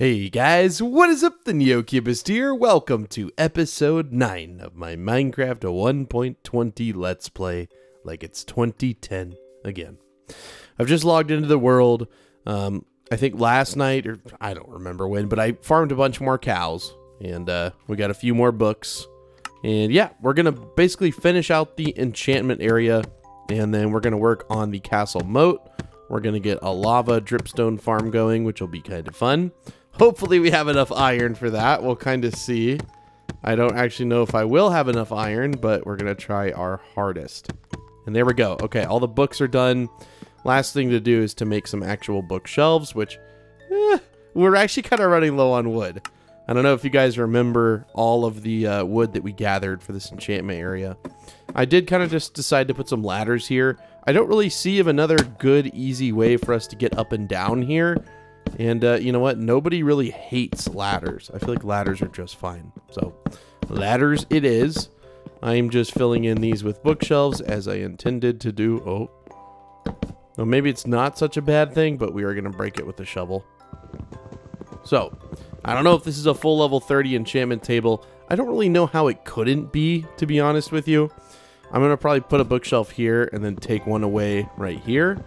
Hey guys, what is up? The NeoCubest here. Welcome to episode 9 of my Minecraft 1.20 Let's Play, like it's 2010 again. I've just logged into the world. Um, I think last night, or I don't remember when, but I farmed a bunch more cows, and uh, we got a few more books. And yeah, we're going to basically finish out the enchantment area, and then we're going to work on the castle moat. We're going to get a lava dripstone farm going, which will be kind of fun. Hopefully we have enough iron for that. We'll kind of see. I don't actually know if I will have enough iron, but we're going to try our hardest. And there we go. Okay, all the books are done. Last thing to do is to make some actual bookshelves, which eh, we're actually kind of running low on wood. I don't know if you guys remember all of the uh, wood that we gathered for this enchantment area. I did kind of just decide to put some ladders here. I don't really see of another good, easy way for us to get up and down here. And uh, you know what? Nobody really hates ladders. I feel like ladders are just fine. So, ladders it is. I'm just filling in these with bookshelves as I intended to do. Oh. Well, maybe it's not such a bad thing, but we are going to break it with a shovel. So, I don't know if this is a full level 30 enchantment table. I don't really know how it couldn't be, to be honest with you. I'm going to probably put a bookshelf here and then take one away right here.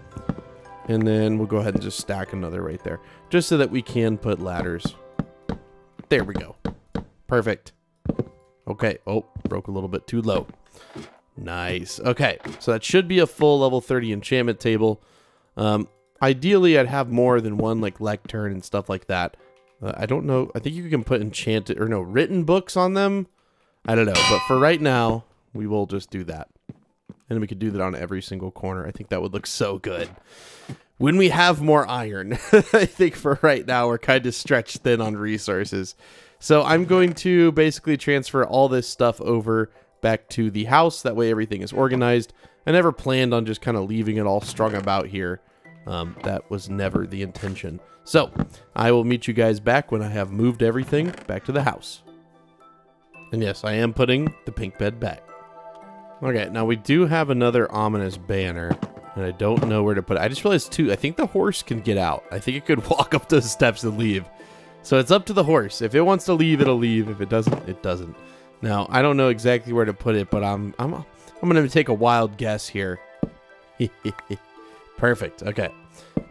And then we'll go ahead and just stack another right there. Just so that we can put ladders. There we go. Perfect. Okay. Oh, broke a little bit too low. Nice. Okay. So that should be a full level 30 enchantment table. Um, ideally, I'd have more than one like lectern and stuff like that. Uh, I don't know. I think you can put enchanted or no written books on them. I don't know. But for right now, we will just do that. And we could do that on every single corner. I think that would look so good. When we have more iron, I think for right now we're kind of stretched thin on resources. So I'm going to basically transfer all this stuff over back to the house. That way everything is organized. I never planned on just kind of leaving it all strung about here. Um, that was never the intention. So I will meet you guys back when I have moved everything back to the house. And yes, I am putting the pink bed back. Okay, now we do have another ominous banner, and I don't know where to put it. I just realized, too, I think the horse can get out. I think it could walk up those steps and leave. So it's up to the horse. If it wants to leave, it'll leave. If it doesn't, it doesn't. Now, I don't know exactly where to put it, but I'm I'm I'm going to take a wild guess here. Perfect. Okay.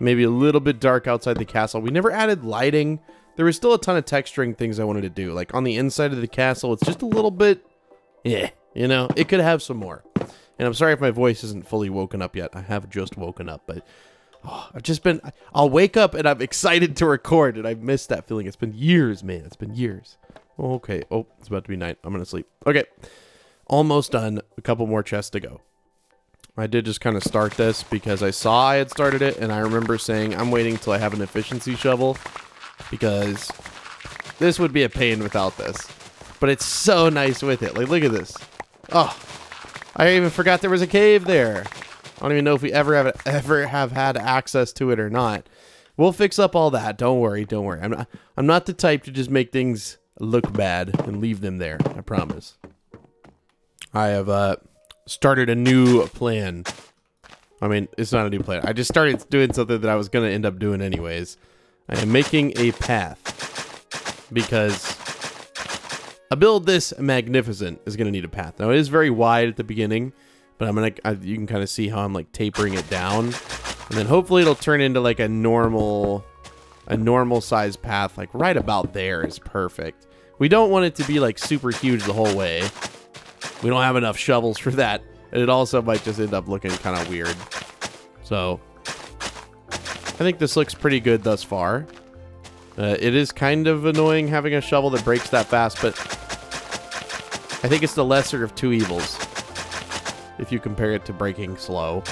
Maybe a little bit dark outside the castle. We never added lighting. There was still a ton of texturing things I wanted to do. Like on the inside of the castle, it's just a little bit... Yeah. You know, it could have some more. And I'm sorry if my voice isn't fully woken up yet. I have just woken up, but oh, I've just been. I'll wake up and I'm excited to record, and I've missed that feeling. It's been years, man. It's been years. Okay. Oh, it's about to be night. I'm gonna sleep. Okay. Almost done. A couple more chests to go. I did just kind of start this because I saw I had started it, and I remember saying I'm waiting till I have an efficiency shovel because this would be a pain without this. But it's so nice with it. Like, look at this. Oh, I even forgot there was a cave there. I don't even know if we ever have ever have had access to it or not. We'll fix up all that. Don't worry. Don't worry. I'm not. I'm not the type to just make things look bad and leave them there. I promise. I have uh, started a new plan. I mean, it's not a new plan. I just started doing something that I was gonna end up doing anyways. I am making a path because a build this magnificent is going to need a path. Now, it is very wide at the beginning, but I'm going to, you can kind of see how I'm like tapering it down. And then hopefully it'll turn into like a normal, a normal size path, like right about there is perfect. We don't want it to be like super huge the whole way. We don't have enough shovels for that. And it also might just end up looking kind of weird. So, I think this looks pretty good thus far. Uh, it is kind of annoying having a shovel that breaks that fast, but I think it's the lesser of two evils if you compare it to breaking slow.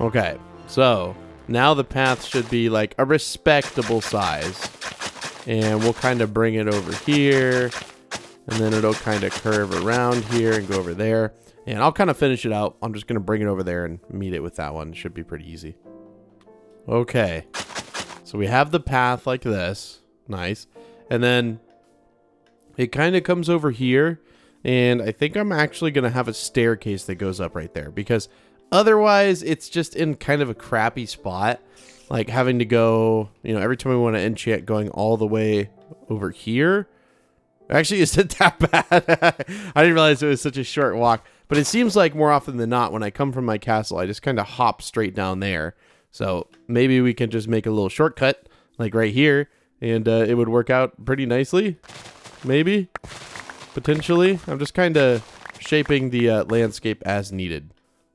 Okay, so now the path should be like a respectable size. And we'll kind of bring it over here. And then it'll kind of curve around here and go over there. And I'll kind of finish it out. I'm just going to bring it over there and meet it with that one. Should be pretty easy. Okay. So we have the path like this. Nice. And then it kind of comes over here. And I think I'm actually going to have a staircase that goes up right there. Because otherwise, it's just in kind of a crappy spot. like having to go, you know, every time we want to enchant going all the way over here. Actually, is it that bad? I didn't realize it was such a short walk. But it seems like more often than not, when I come from my castle, I just kind of hop straight down there. So maybe we can just make a little shortcut, like right here, and uh, it would work out pretty nicely. Maybe, potentially. I'm just kind of shaping the uh, landscape as needed.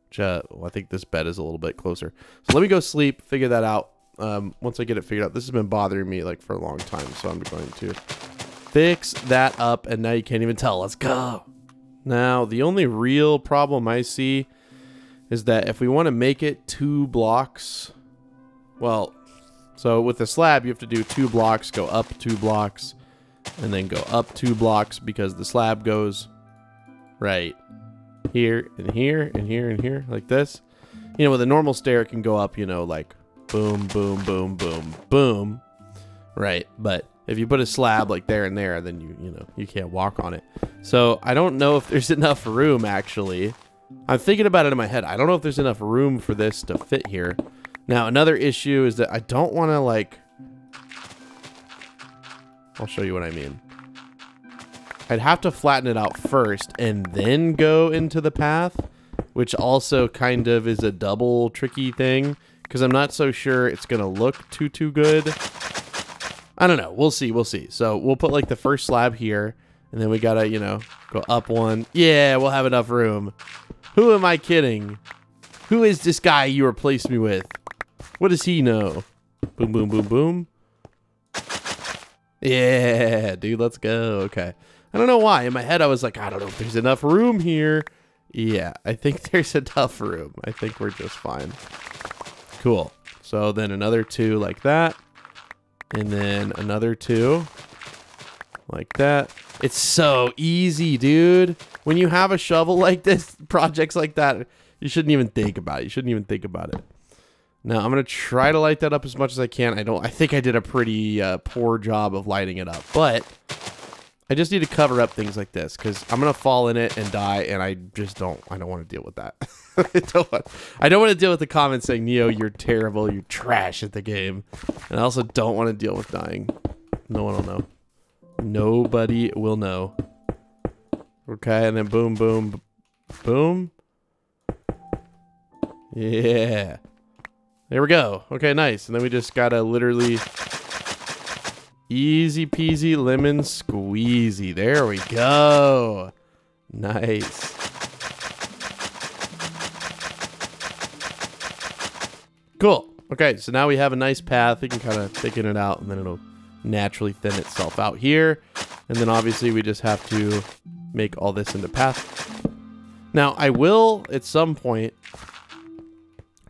Which, uh, well, I think this bed is a little bit closer. So let me go sleep, figure that out. Um, once I get it figured out, this has been bothering me like for a long time, so I'm going to fix that up, and now you can't even tell. Let's go. Now, the only real problem I see is that if we want to make it two blocks, well, so with the slab, you have to do two blocks, go up two blocks, and then go up two blocks because the slab goes right here and here and here and here like this. You know, with a normal stair, it can go up, you know, like boom, boom, boom, boom, boom, right? But if you put a slab like there and there, then you, you know, you can't walk on it. So I don't know if there's enough room actually. I'm thinking about it in my head. I don't know if there's enough room for this to fit here. Now, another issue is that I don't want to like, I'll show you what I mean. I'd have to flatten it out first and then go into the path, which also kind of is a double tricky thing because I'm not so sure it's going to look too, too good. I don't know. We'll see. We'll see. So we'll put like the first slab here and then we got to, you know, go up one. Yeah, we'll have enough room. Who am I kidding? Who is this guy you replaced me with? What does he know? Boom, boom, boom, boom. Yeah, dude, let's go. Okay. I don't know why. In my head, I was like, I don't know if there's enough room here. Yeah, I think there's enough room. I think we're just fine. Cool. So then another two like that. And then another two like that. It's so easy, dude. When you have a shovel like this, projects like that, you shouldn't even think about it. You shouldn't even think about it. Now, I'm going to try to light that up as much as I can. I don't I think I did a pretty uh, poor job of lighting it up, but I just need to cover up things like this because I'm gonna fall in it and die, and I just don't. I don't want to deal with that. I don't want. I don't want to deal with the comments saying Neo, you're terrible, you're trash at the game, and I also don't want to deal with dying. No one will know. Nobody will know. Okay, and then boom, boom, boom. Yeah. There we go. Okay, nice. And then we just gotta literally Easy peasy lemon squeezy. There we go. Nice. Cool. Okay, so now we have a nice path. We can kind of thicken it out, and then it'll naturally thin itself out here. And then obviously we just have to make all this into path. Now, I will, at some point,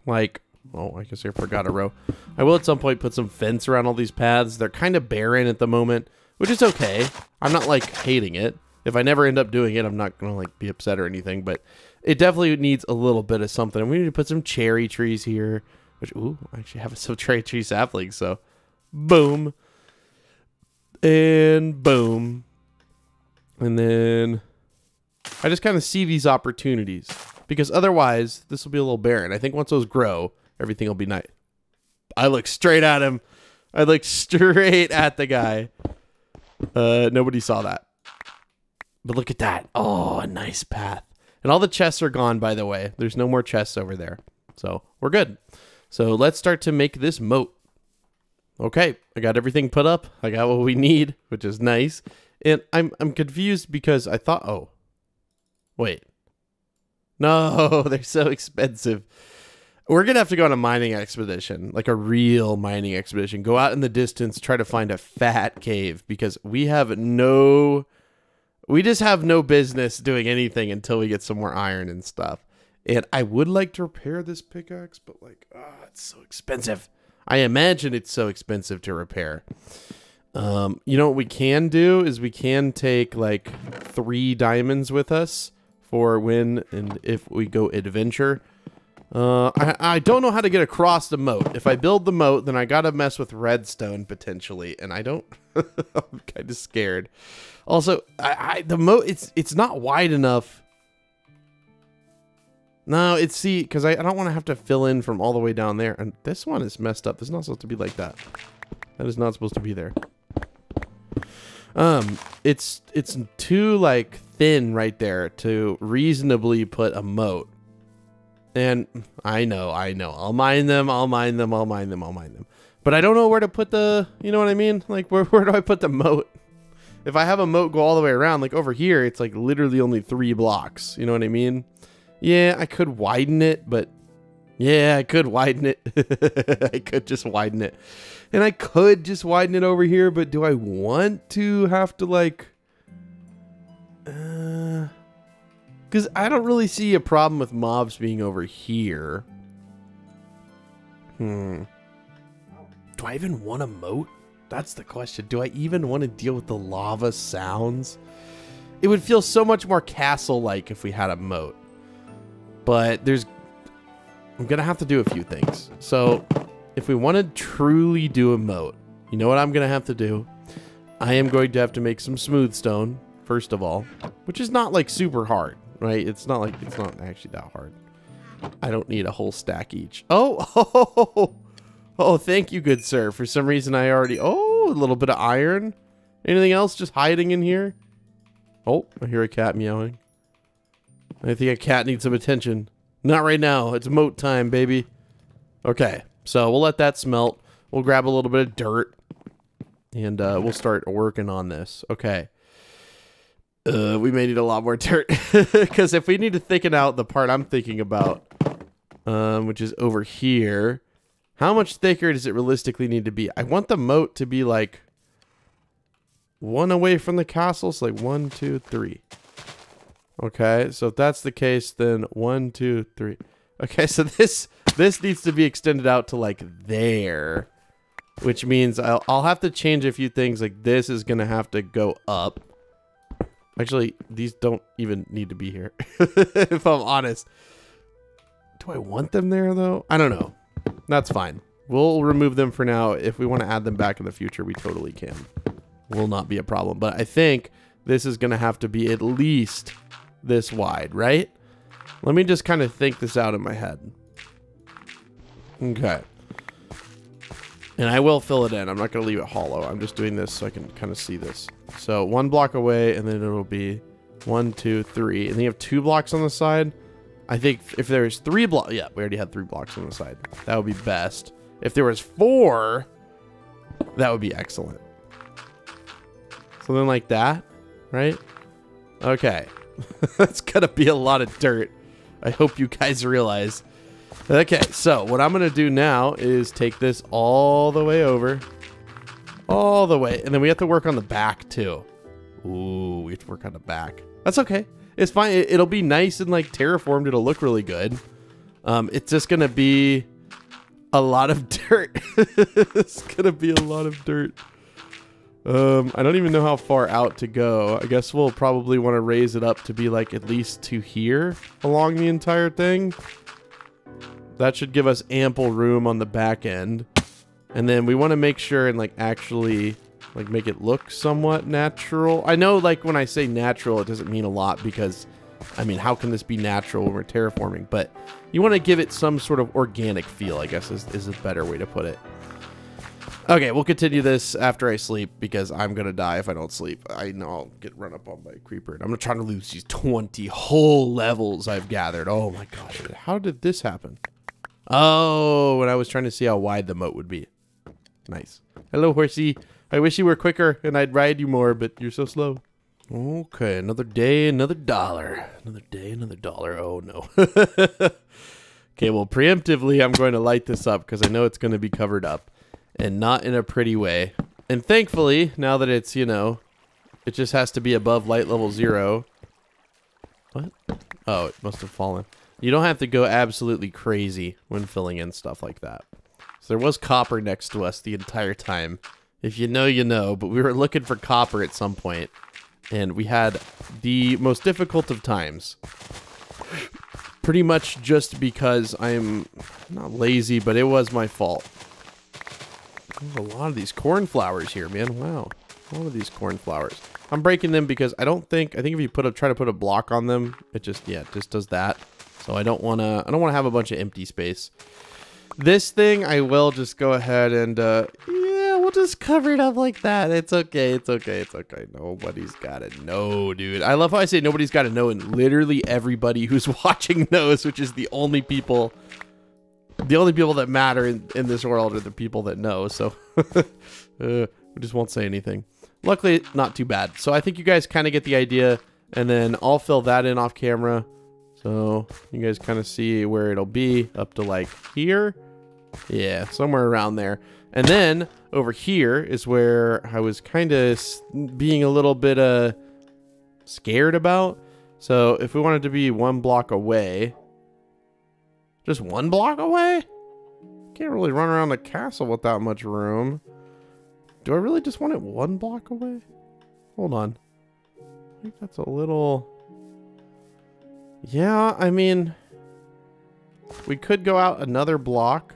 like, oh, I guess I forgot a row. I will at some point put some fence around all these paths. They're kind of barren at the moment, which is okay. I'm not like hating it. If I never end up doing it, I'm not gonna like be upset or anything, but it definitely needs a little bit of something. We need to put some cherry trees here, which ooh, I actually have some cherry tree saplings, so boom. And boom. And then I just kind of see these opportunities because otherwise this will be a little barren. I think once those grow, everything will be nice. I look straight at him. I look straight at the guy. Uh, nobody saw that. But look at that. Oh, a nice path. And all the chests are gone, by the way. There's no more chests over there. So we're good. So let's start to make this moat. Okay, I got everything put up. I got what we need, which is nice. And I'm I'm confused because I thought, oh, wait. No, they're so expensive. We're gonna have to go on a mining expedition, like a real mining expedition. Go out in the distance, try to find a fat cave because we have no, we just have no business doing anything until we get some more iron and stuff. And I would like to repair this pickaxe, but like, ah, oh, it's so expensive. I imagine it's so expensive to repair. Um, you know what we can do is we can take like three diamonds with us for when and if we go adventure. Uh, I, I don't know how to get across the moat. If I build the moat, then I gotta mess with redstone potentially, and I don't. I'm kind of scared. Also, I, I the moat it's it's not wide enough. No, it's see, because I, I don't want to have to fill in from all the way down there. And this one is messed up. Is not supposed to be like that. That is not supposed to be there. Um, it's it's too like thin right there to reasonably put a moat. And I know, I know. I'll mine them, I'll mine them, I'll mine them, I'll mine them. But I don't know where to put the, you know what I mean? Like, where, where do I put the moat? If I have a moat go all the way around, like over here, it's like literally only three blocks. You know what I mean? Yeah, I could widen it, but yeah, I could widen it. I could just widen it. And I could just widen it over here, but do I want to have to like... Because I don't really see a problem with mobs being over here. Hmm. Do I even want a moat? That's the question. Do I even want to deal with the lava sounds? It would feel so much more castle-like if we had a moat. But there's... I'm going to have to do a few things. So, if we want to truly do a moat, you know what I'm going to have to do? I am going to have to make some smooth stone, first of all. Which is not, like, super hard right? It's not like it's not actually that hard. I don't need a whole stack each. Oh, oh, oh, thank you, good sir. For some reason, I already... Oh, a little bit of iron. Anything else just hiding in here? Oh, I hear a cat meowing. I think a cat needs some attention. Not right now. It's moat time, baby. Okay, so we'll let that smelt. We'll grab a little bit of dirt. And uh, we'll start working on this. Okay. Uh, we may need a lot more dirt because if we need to thicken out the part I'm thinking about, um, which is over here, how much thicker does it realistically need to be? I want the moat to be like one away from the castle, so like one, two, three. Okay, so if that's the case, then one, two, three. Okay, so this this needs to be extended out to like there, which means I'll I'll have to change a few things. Like this is gonna have to go up Actually, these don't even need to be here, if I'm honest. Do I want them there, though? I don't know. That's fine. We'll remove them for now. If we want to add them back in the future, we totally can. Will not be a problem. But I think this is going to have to be at least this wide, right? Let me just kind of think this out in my head. Okay. And I will fill it in. I'm not going to leave it hollow. I'm just doing this so I can kind of see this. So one block away, and then it'll be one, two, three. And then you have two blocks on the side. I think if there's three blocks, yeah, we already had three blocks on the side. That would be best. If there was four, that would be excellent. Something like that, right? Okay. That's to be a lot of dirt. I hope you guys realize Okay, so what I'm to do now is take this all the way over. All the way. And then we have to work on the back, too. Ooh, we have to work on the back. That's okay. It's fine. It, will be nice and, like, terraformed. It'll look really good. Um, it's just going to be a lot of dirt. it's going to be a lot of dirt. Um, I don't even know how far out to go. I guess we'll probably want to raise it up to be, like, at least to here along the entire thing. That should give us ample room on the back end. And then we want to make sure and like actually like make it look somewhat natural. I know like when I say natural, it doesn't mean a lot because I mean, how can this be natural when we're terraforming? But you want to give it some sort of organic feel, I guess is, is a better way to put it. Okay, we'll continue this after I sleep because I'm going to die if I don't sleep. I know I'll get run up on by a creeper. And I'm trying to lose these 20 whole levels I've gathered. Oh my gosh, how did this happen? Oh, when I was trying to see how wide the moat would be. Nice. Hello, horsey. I wish you were quicker and I'd ride you more, but you're so slow. Okay, another day, another dollar. Another day, another dollar. Oh, no. okay, well, preemptively, I'm going to light this up because I know it's going to be covered up and not in a pretty way. And thankfully, now that it's, you know, it just has to be above light level zero. What? Oh, it must have fallen. You don't have to go absolutely crazy when filling in stuff like that. So there was copper next to us the entire time. If you know, you know, but we were looking for copper at some point, and we had the most difficult of times. Pretty much just because I'm not lazy, but it was my fault. There's a lot of these cornflowers here, man. Wow. A lot of these cornflowers. I'm breaking them because I don't think, I think if you put a, try to put a block on them, it just, yeah, it just does that. So I don't want to I don't want to have a bunch of empty space. This thing I will just go ahead and uh yeah, we'll just cover it up like that. It's okay. It's okay. It's okay. Nobody's got to know, dude. I love how I say nobody's got to know and literally everybody who's watching knows, which is the only people the only people that matter in, in this world are the people that know. So uh, we just won't say anything. Luckily, not too bad. So I think you guys kind of get the idea and then I'll fill that in off camera. So you guys kind of see where it'll be up to like here. Yeah, somewhere around there. And then over here is where I was kind of being a little bit uh, scared about. So if we wanted to be one block away, just one block away? Can't really run around the castle with that much room. Do I really just want it one block away? Hold on. I think that's a little... Yeah, I mean... We could go out another block.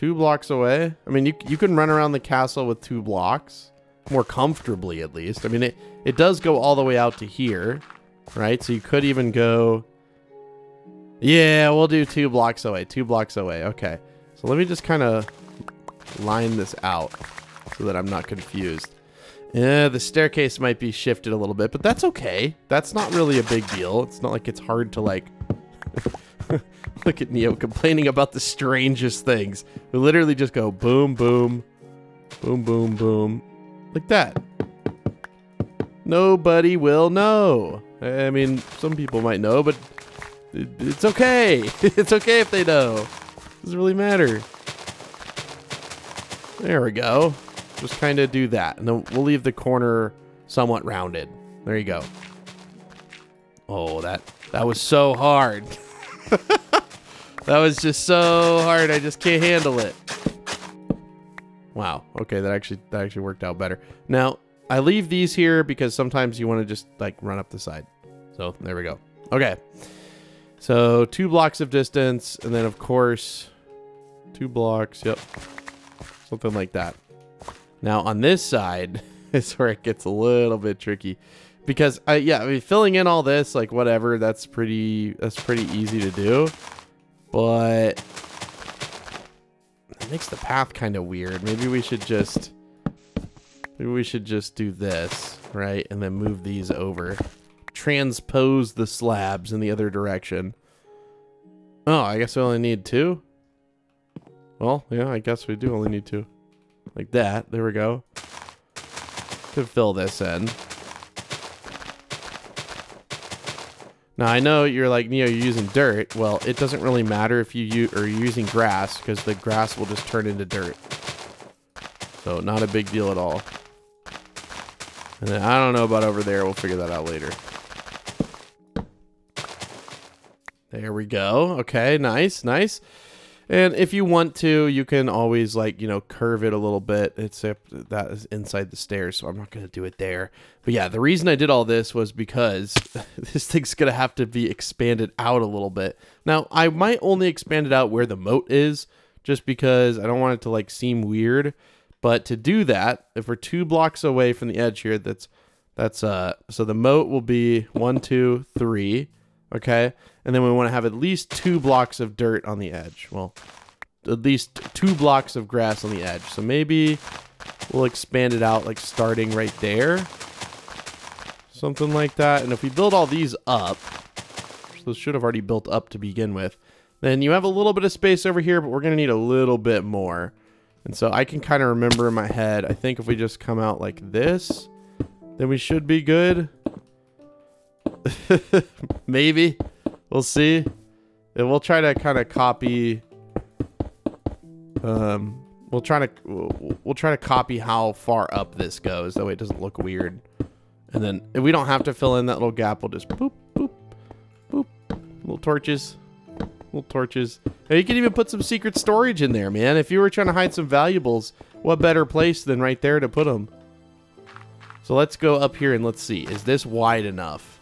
Two blocks away. I mean, you, you can run around the castle with two blocks. More comfortably, at least. I mean, it, it does go all the way out to here. Right? So you could even go... Yeah, we'll do two blocks away. Two blocks away. Okay. So let me just kind of line this out so that I'm not confused. Yeah, the staircase might be shifted a little bit, but that's okay. That's not really a big deal. It's not like it's hard to like... Look at Neo complaining about the strangest things. We literally just go boom, boom, boom, boom, boom. Like that. Nobody will know. I mean, some people might know, but it's okay. it's okay if they know. It Doesn't really matter. There we go. Just kind of do that. And then we'll leave the corner somewhat rounded. There you go. Oh, that that was so hard. that was just so hard. I just can't handle it. Wow. Okay, that actually that actually worked out better. Now, I leave these here because sometimes you want to just like run up the side. So, there we go. Okay. So two blocks of distance, and then of course, two blocks, yep. Something like that. Now on this side is where it gets a little bit tricky. Because I yeah, I mean filling in all this, like whatever, that's pretty that's pretty easy to do. But it makes the path kind of weird. Maybe we should just maybe we should just do this, right? And then move these over transpose the slabs in the other direction. Oh, I guess we only need two? Well, yeah, I guess we do only need two. Like that. There we go. To fill this in. Now, I know you're like, Neo, you're using dirt. Well, it doesn't really matter if you you're using grass, because the grass will just turn into dirt. So, not a big deal at all. And then I don't know about over there. We'll figure that out later. There we go. Okay, nice, nice. And if you want to, you can always like, you know, curve it a little bit. Except that is inside the stairs, so I'm not going to do it there. But yeah, the reason I did all this was because this thing's going to have to be expanded out a little bit. Now, I might only expand it out where the moat is, just because I don't want it to like seem weird. But to do that, if we're two blocks away from the edge here, that's, that's, uh, so the moat will be one, two, three okay? And then we want to have at least two blocks of dirt on the edge. Well, at least two blocks of grass on the edge. So maybe we'll expand it out like starting right there. Something like that. And if we build all these up, those should have already built up to begin with, then you have a little bit of space over here, but we're going to need a little bit more. And so I can kind of remember in my head, I think if we just come out like this, then we should be good. Maybe. We'll see. And we'll try to kind of copy um we'll try to we'll, try to copy how far up this goes that way it doesn't look weird. And then if we don't have to fill in that little gap, we'll just boop boop boop little torches. Little torches. And you can even put some secret storage in there, man. If you were trying to hide some valuables, what better place than right there to put them? So let's go up here and let's see. Is this wide enough?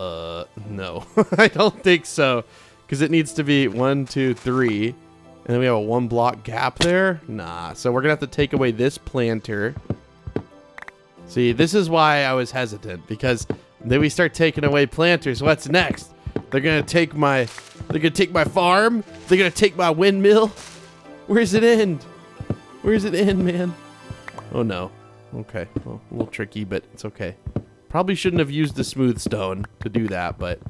Uh, no. I don't think so. Because it needs to be one, two, three. And then we have a one block gap there. Nah. So we're going to have to take away this planter. See, this is why I was hesitant. Because then we start taking away planters. What's next? They're gonna take my they're gonna take my farm. They're gonna take my windmill. Where's it end? Where's it end, man? Oh no. Okay. Well, a little tricky, but it's okay. Probably shouldn't have used the smooth stone to do that, but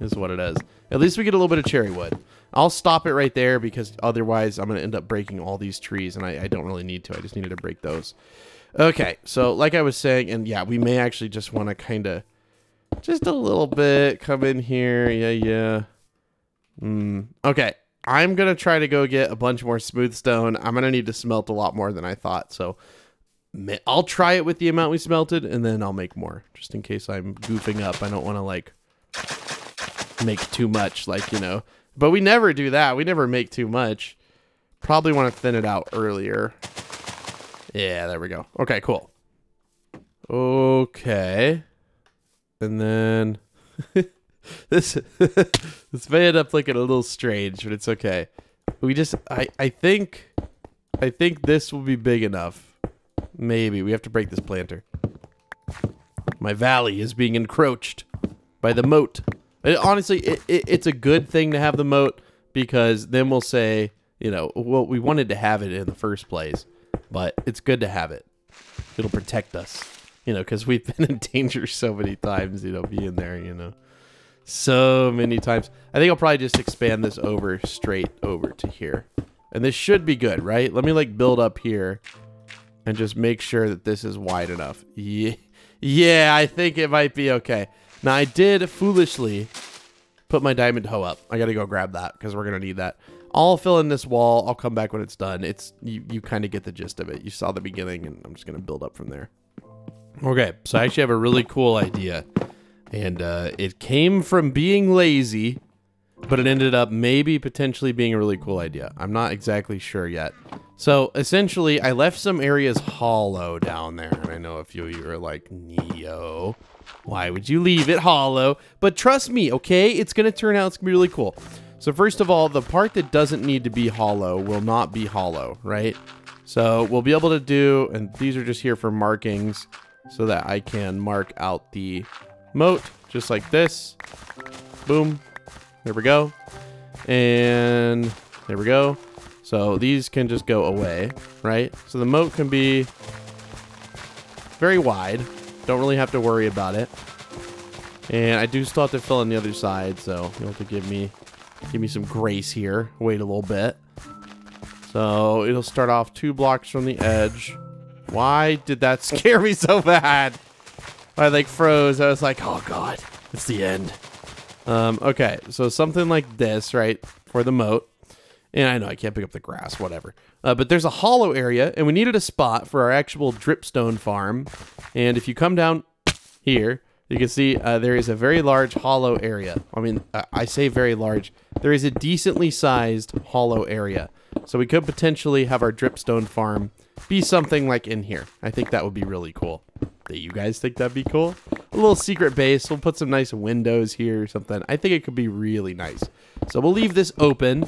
is what it is. At least we get a little bit of cherry wood. I'll stop it right there because otherwise I'm going to end up breaking all these trees, and I, I, don't really need to. I just needed to break those. Okay, so like I was saying, and yeah, we may actually just want to kind of just a little bit come in here. Yeah, yeah. Mm. Okay, I'm going to try to go get a bunch more smooth stone. I'm going to need to smelt a lot more than I thought, so I'll try it with the amount we smelted, and then I'll make more, just in case I'm goofing up. I don't want to, like, make too much, like, you know. But we never do that. We never make too much. Probably want to thin it out earlier. Yeah, there we go. Okay, cool. Okay. And then... this this may end up looking a little strange, but it's okay. We just... I, I think... I think this will be big enough. Maybe. We have to break this planter. My valley is being encroached by the moat. It, honestly, it, it, it's a good thing to have the moat because then we'll say, you know, well, we wanted to have it in the first place, but it's good to have it. It'll protect us, you know, because we've been in danger so many times, you know, being there, you know, so many times. I think I'll probably just expand this over straight over to here. And this should be good, right? Let me like build up here and just make sure that this is wide enough. Yeah, yeah, I think it might be okay. Now, I did foolishly put my diamond hoe up. I got to go grab that because we're going to need that. I'll fill in this wall. I'll come back when it's done. It's You, you kind of get the gist of it. You saw the beginning, and I'm just going to build up from there. Okay, so I actually have a really cool idea. And uh, it came from being lazy, but it ended up maybe potentially being a really cool idea. I'm not exactly sure yet. So essentially, I left some areas hollow down there. And I know a few of you are like, Neo, why would you leave it hollow? But trust me, okay? It's going to turn out, it's going to be really cool. So first of all, the part that doesn't need to be hollow will not be hollow, right? So we'll be able to do, and these are just here for markings so that I can mark out the moat just like this. Boom. There we go. And there we go. So these can just go away, right? So the moat can be very wide. Don't really have to worry about it. And I do still have to fill in the other side, so you'll have to give me give me some grace here. Wait a little bit. So it'll start off two blocks from the edge. Why did that scare me so bad? I like froze. I was like, oh god, it's the end. Um, okay, so something like this, right, for the moat. And I know I can't pick up the grass, whatever. Uh, but there's a hollow area, and we needed a spot for our actual dripstone farm. And if you come down here, you can see uh, there is a very large hollow area. I mean, I say very large. There is a decently sized hollow area. So we could potentially have our dripstone farm be something like in here. I think that would be really cool. Do you guys think that'd be cool? A little secret base. We'll put some nice windows here or something. I think it could be really nice. So we'll leave this open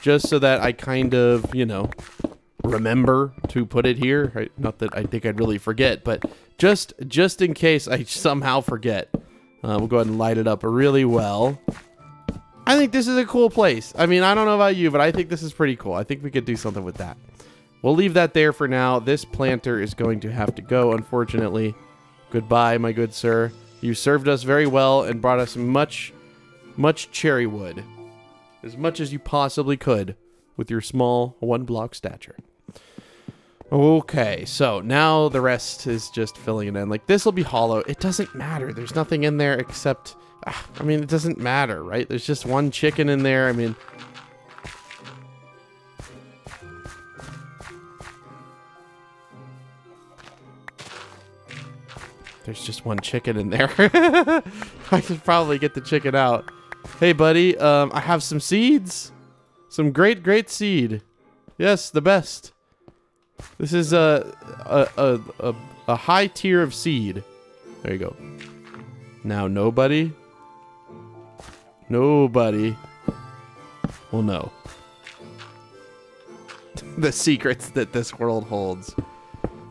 just so that I kind of, you know, remember to put it here. Not that I think I'd really forget, but just just in case I somehow forget, uh, we'll go ahead and light it up really well. I think this is a cool place. I mean, I don't know about you, but I think this is pretty cool. I think we could do something with that. We'll leave that there for now. This planter is going to have to go, unfortunately. Goodbye, my good sir. You served us very well and brought us much, much cherry wood as much as you possibly could with your small one block stature. Okay, so now the rest is just filling it in. Like, this will be hollow. It doesn't matter. There's nothing in there except... I mean, it doesn't matter, right? There's just one chicken in there. I mean... There's just one chicken in there. I could probably get the chicken out. Hey, buddy, um, I have some seeds. Some great, great seed. Yes, the best. This is a, a, a, a, a high tier of seed. There you go. Now, nobody, nobody will know the secrets that this world holds.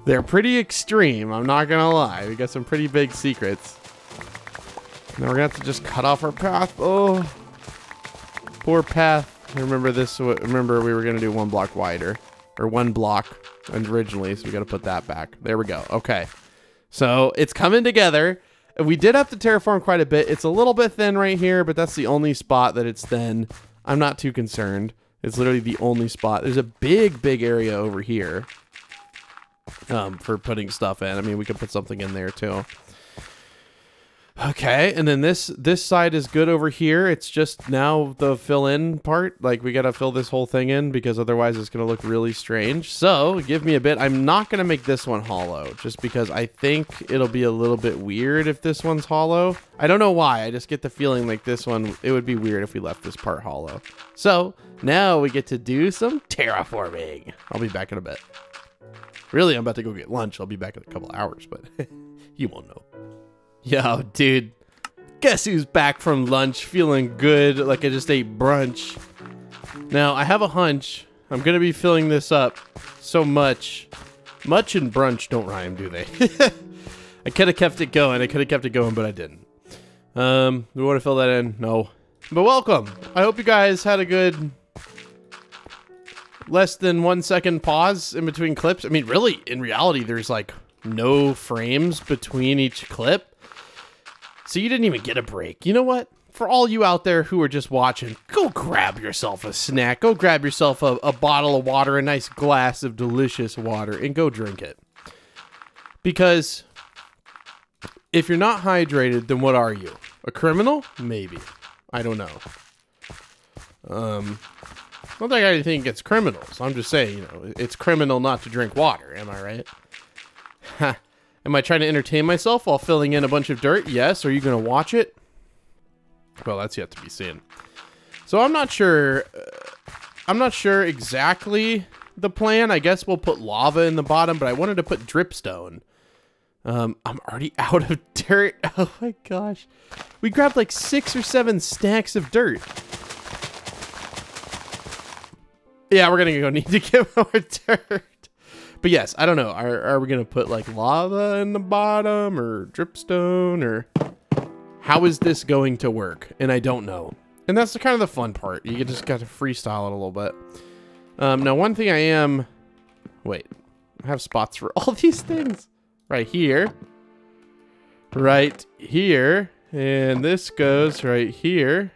They're pretty extreme, I'm not gonna lie. We got some pretty big secrets. Now we're gonna have to just cut off our path. Oh, poor path. Remember this? Remember we were gonna do one block wider, or one block originally, so we gotta put that back. There we go. Okay, so it's coming together. We did have to terraform quite a bit. It's a little bit thin right here, but that's the only spot that it's thin. I'm not too concerned. It's literally the only spot. There's a big, big area over here um, for putting stuff in. I mean, we could put something in there too. Okay, and then this this side is good over here. It's just now the fill in part. Like we gotta fill this whole thing in because otherwise it's gonna look really strange. So give me a bit. I'm not gonna make this one hollow just because I think it'll be a little bit weird if this one's hollow. I don't know why. I just get the feeling like this one. It would be weird if we left this part hollow. So now we get to do some terraforming. I'll be back in a bit. Really, I'm about to go get lunch. I'll be back in a couple hours, but you won't know. Yo, dude. Guess who's back from lunch feeling good like I just ate brunch. Now, I have a hunch. I'm going to be filling this up so much. Much and brunch don't rhyme, do they? I could have kept it going. I could have kept it going, but I didn't. Um, we want to fill that in? No. But welcome. I hope you guys had a good less than one second pause in between clips. I mean, really, in reality, there's like no frames between each clip. So you didn't even get a break. You know what? For all you out there who are just watching, go grab yourself a snack. Go grab yourself a, a bottle of water, a nice glass of delicious water, and go drink it. Because if you're not hydrated, then what are you? A criminal? Maybe. I don't know. Um, I got anything against criminals. I'm just saying, you know, it's criminal not to drink water. Am I right? Ha. Am I trying to entertain myself while filling in a bunch of dirt? Yes. Are you going to watch it? Well, that's yet to be seen. So I'm not sure. Uh, I'm not sure exactly the plan. I guess we'll put lava in the bottom, but I wanted to put dripstone. Um, I'm already out of dirt. Oh my gosh. We grabbed like six or seven stacks of dirt. Yeah, we're gonna go need to get more dirt. But yes, I don't know. Are, are we going to put like lava in the bottom or dripstone or how is this going to work? And I don't know. And that's the kind of the fun part. You just got to freestyle it a little bit. Um, now, one thing I am... Wait. I have spots for all these things. Right here. Right here. And this goes right here.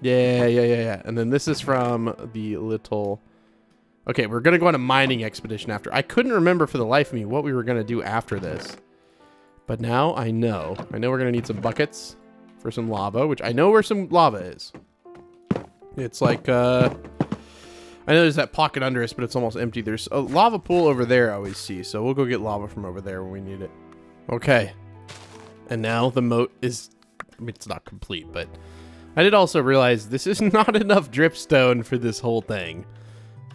Yeah, yeah, yeah, yeah. And then this is from the little Okay, we're gonna go on a mining expedition after. I couldn't remember for the life of me what we were gonna do after this. But now I know. I know we're gonna need some buckets for some lava, which I know where some lava is. It's like, uh... I know there's that pocket under us, but it's almost empty. There's a lava pool over there I always see, so we'll go get lava from over there when we need it. Okay. And now the moat is... I mean, it's not complete, but... I did also realize this is not enough dripstone for this whole thing.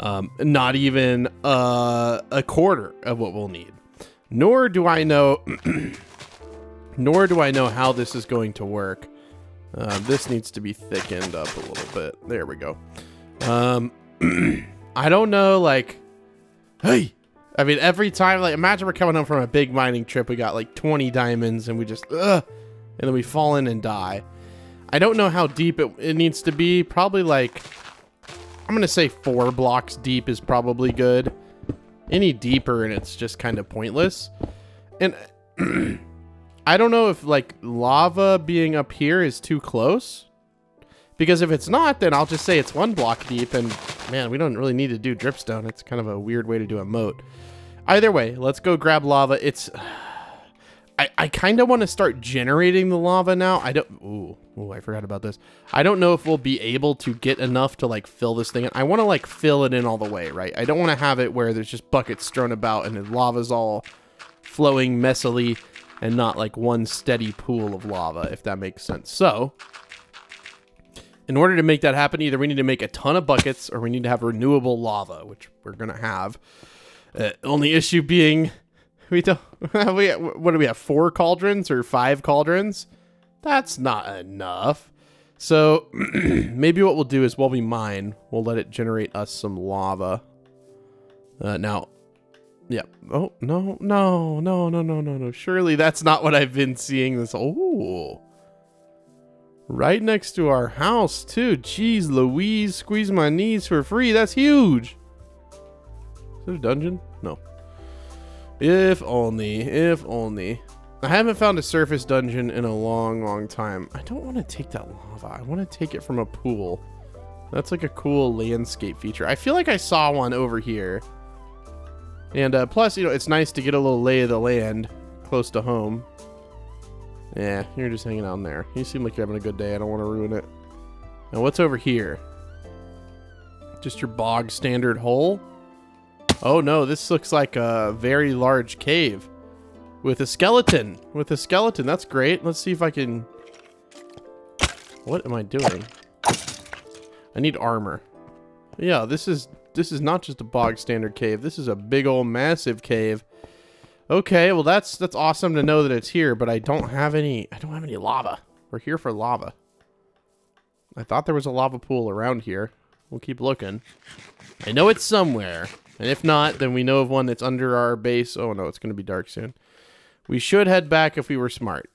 Um, not even uh, a quarter of what we'll need. Nor do I know, nor do I know how this is going to work. Uh, this needs to be thickened up a little bit. There we go. Um, I don't know, like, hey, I mean, every time, like, imagine we're coming home from a big mining trip, we got like 20 diamonds, and we just, ugh, and then we fall in and die. I don't know how deep it, it needs to be. Probably like I'm going to say four blocks deep is probably good. Any deeper and it's just kind of pointless. And I don't know if like lava being up here is too close. Because if it's not, then I'll just say it's one block deep and man, we don't really need to do dripstone. It's kind of a weird way to do a moat. Either way, let's go grab lava. It's I, I kind of want to start generating the lava now. I don't... Ooh, ooh, I forgot about this. I don't know if we'll be able to get enough to, like, fill this thing in. I want to, like, fill it in all the way, right? I don't want to have it where there's just buckets strewn about and the lava's all flowing messily and not, like, one steady pool of lava, if that makes sense. So, in order to make that happen, either we need to make a ton of buckets or we need to have renewable lava, which we're going to have. Uh, only issue being we don't. we what do we have? Four cauldrons or five cauldrons? That's not enough. So maybe what we'll do is while we mine, we'll let it generate us some lava. Uh, now, yeah. Oh no, no, no, no, no, no, no. Surely that's not what I've been seeing. This. Oh, Right next to our house, too. Jeez Louise, squeeze my knees for free. That's huge. Is it a dungeon? No. If only, if only. I haven't found a surface dungeon in a long, long time. I don't want to take that lava. I want to take it from a pool. That's like a cool landscape feature. I feel like I saw one over here. And uh, plus, you know, it's nice to get a little lay of the land close to home. Yeah, you're just hanging out in there. You seem like you're having a good day. I don't want to ruin it. Now, what's over here? Just your bog standard hole? Oh no, this looks like a very large cave. With a skeleton. With a skeleton. That's great. Let's see if I can... What am I doing? I need armor. Yeah, this is this is not just a bog standard cave. This is a big old massive cave. Okay, well that's that's awesome to know that it's here, but I don't have any I don't have any lava. We're here for lava. I thought there was a lava pool around here. We'll keep looking. I know it's somewhere. And if not, then we know of one that's under our base. Oh no, it's going to be dark soon. We should head back if we were smart.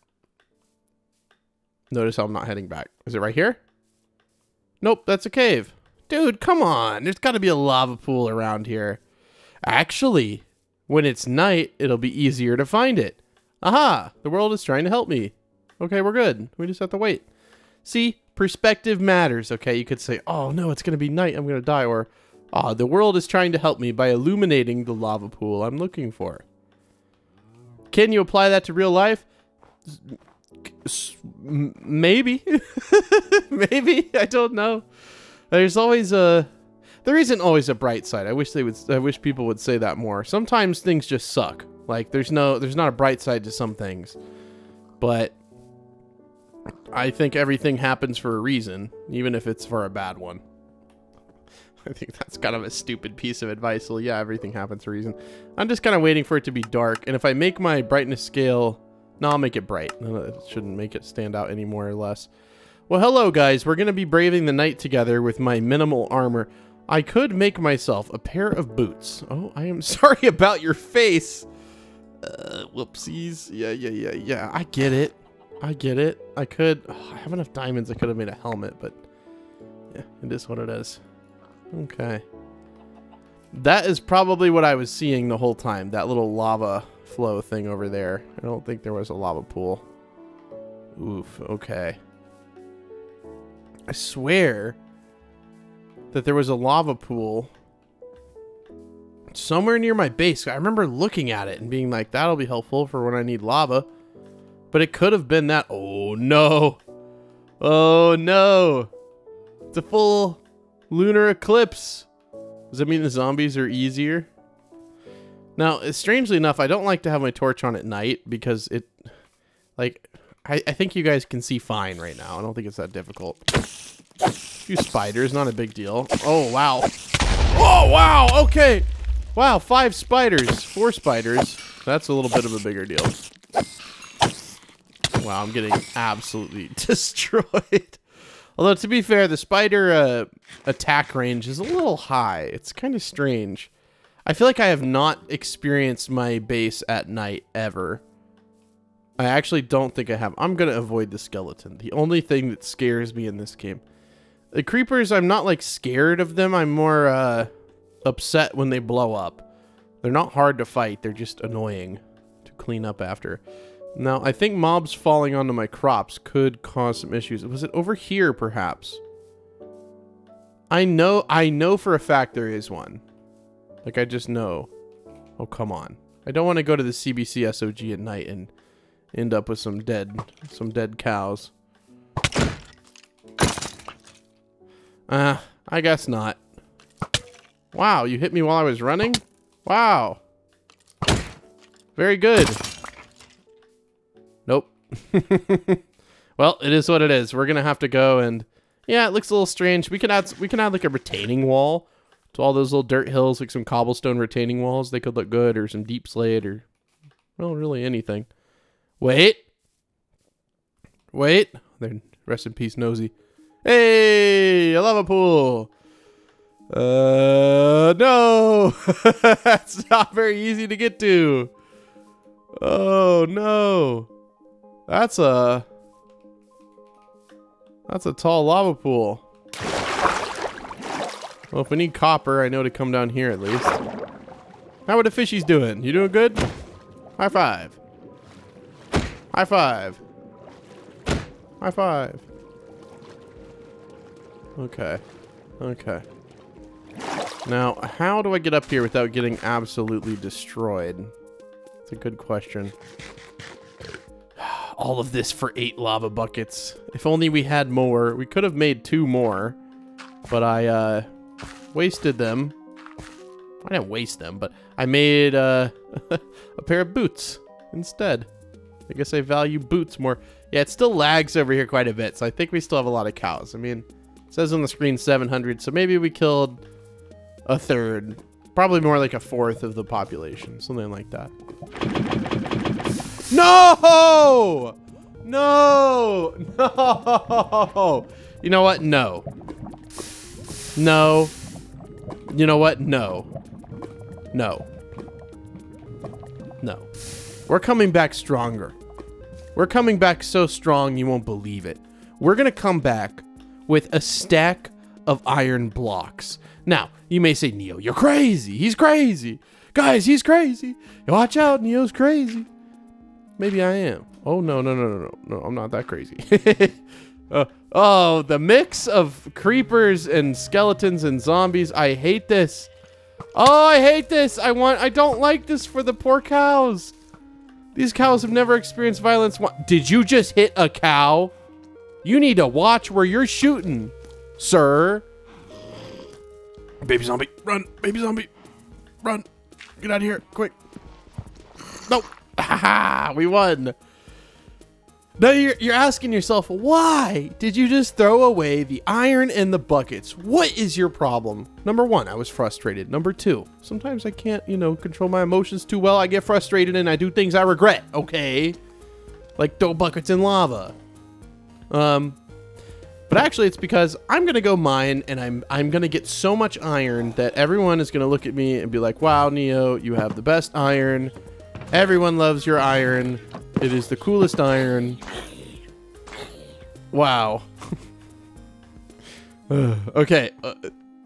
Notice how I'm not heading back. Is it right here? Nope, that's a cave. Dude, come on. There's got to be a lava pool around here. Actually, when it's night, it'll be easier to find it. Aha! The world is trying to help me. Okay, we're good. We just have to wait. See, perspective matters, okay? You could say, oh no, it's going to be night. I'm going to die. Or, ah, the world is trying to help me by illuminating the lava pool I'm looking for. Can you apply that to real life? Maybe. Maybe. I don't know. There's always a there isn't always a bright side. I wish they would I wish people would say that more. Sometimes things just suck. Like there's no there's not a bright side to some things. But I think everything happens for a reason, even if it's for a bad one. I think that's kind of a stupid piece of advice. Well, yeah, everything happens for a reason. I'm just kind of waiting for it to be dark. And if I make my brightness scale... No, I'll make it bright. It shouldn't make it stand out any more or less. Well, hello, guys. We're going to be braving the night together with my minimal armor. I could make myself a pair of boots. Oh, I am sorry about your face. Uh, whoopsies. Yeah, yeah, yeah, yeah. I get it. I get it. I could... Oh, I have enough diamonds I could have made a helmet, but... Yeah, it is what it is. Okay. That is probably what I was seeing the whole time. That little lava flow thing over there. I don't think there was a lava pool. Oof, okay. I swear that there was a lava pool somewhere near my base. I remember looking at it and being like, that'll be helpful for when I need lava. But it could have been that. Oh, no. Oh, no. It's a full lunar eclipse. Does that mean the zombies are easier? Now, strangely enough, I don't like to have my torch on at night because it, like, I, I think you guys can see fine right now. I don't think it's that difficult. A few spiders, not a big deal. Oh, wow. Oh, wow, okay. Wow, five spiders, four spiders. That's a little bit of a bigger deal. Wow, I'm getting absolutely destroyed. Although, to be fair, the spider uh, attack range is a little high. It's kind of strange. I feel like I have not experienced my base at night ever. I actually don't think I have. I'm going to avoid the skeleton. The only thing that scares me in this game. The creepers, I'm not like scared of them. I'm more uh, upset when they blow up. They're not hard to fight. They're just annoying to clean up after. Now, I think mobs falling onto my crops could cause some issues. Was it over here, perhaps? I know, I know for a fact there is one. Like, I just know. Oh, come on. I don't want to go to the CBC SOG at night and end up with some dead, some dead cows. Uh, I guess not. Wow, you hit me while I was running? Wow. Very good. Well, it is what it is. We're gonna have to go and yeah, it looks a little strange. We can add we can add like a retaining wall to all those little dirt hills, like some cobblestone retaining walls. They could look good, or some deep slate, or well, really anything. Wait, wait. Then rest in peace, nosy. Hey, I love a pool. Uh, no, that's not very easy to get to. Oh no. That's a... That's a tall lava pool. Well, if we need copper, I know to come down here at least. How are the fishies doing? You doing good? High five. High five. High five. Okay. Okay. Now, how do I get up here without getting absolutely destroyed? It's a good question. All of this for eight lava buckets. If only we had more. We could have made two more. But I, uh, wasted them. I didn't waste them, but I made, uh, a pair of boots instead. I guess I value boots more. Yeah, it still lags over here quite a bit, so I think we still have a lot of cows. I mean, it says on the screen 700, so maybe we killed a third. Probably more like a fourth of the population, something like that. No! No! No! You know what? No. No. You know what? No. No. No. We're coming back stronger. We're coming back so strong you won't believe it. We're going to come back with a stack of iron blocks. Now, you may say, Neo, you're crazy. He's crazy. Guys, he's crazy. Watch out, Neo's crazy. Maybe I am. Oh, no, no, no, no, no. No, I'm not that crazy. uh, oh, the mix of creepers and skeletons and zombies. I hate this. Oh, I hate this. I want, I don't like this for the poor cows. These cows have never experienced violence. Did you just hit a cow? You need to watch where you're shooting, sir. Baby zombie, run. Baby zombie, run. Get out of here, quick. No. We won. Now you're, you're asking yourself, why did you just throw away the iron and the buckets? What is your problem? Number one, I was frustrated. Number two, sometimes I can't, you know, control my emotions too well. I get frustrated and I do things I regret, okay? Like throw buckets in lava. Um, but actually it's because I'm gonna go mine and I'm I'm gonna get so much iron that everyone is gonna look at me and be like, wow, Neo, you have the best iron. Everyone loves your iron. It is the coolest iron. Wow. okay. Uh,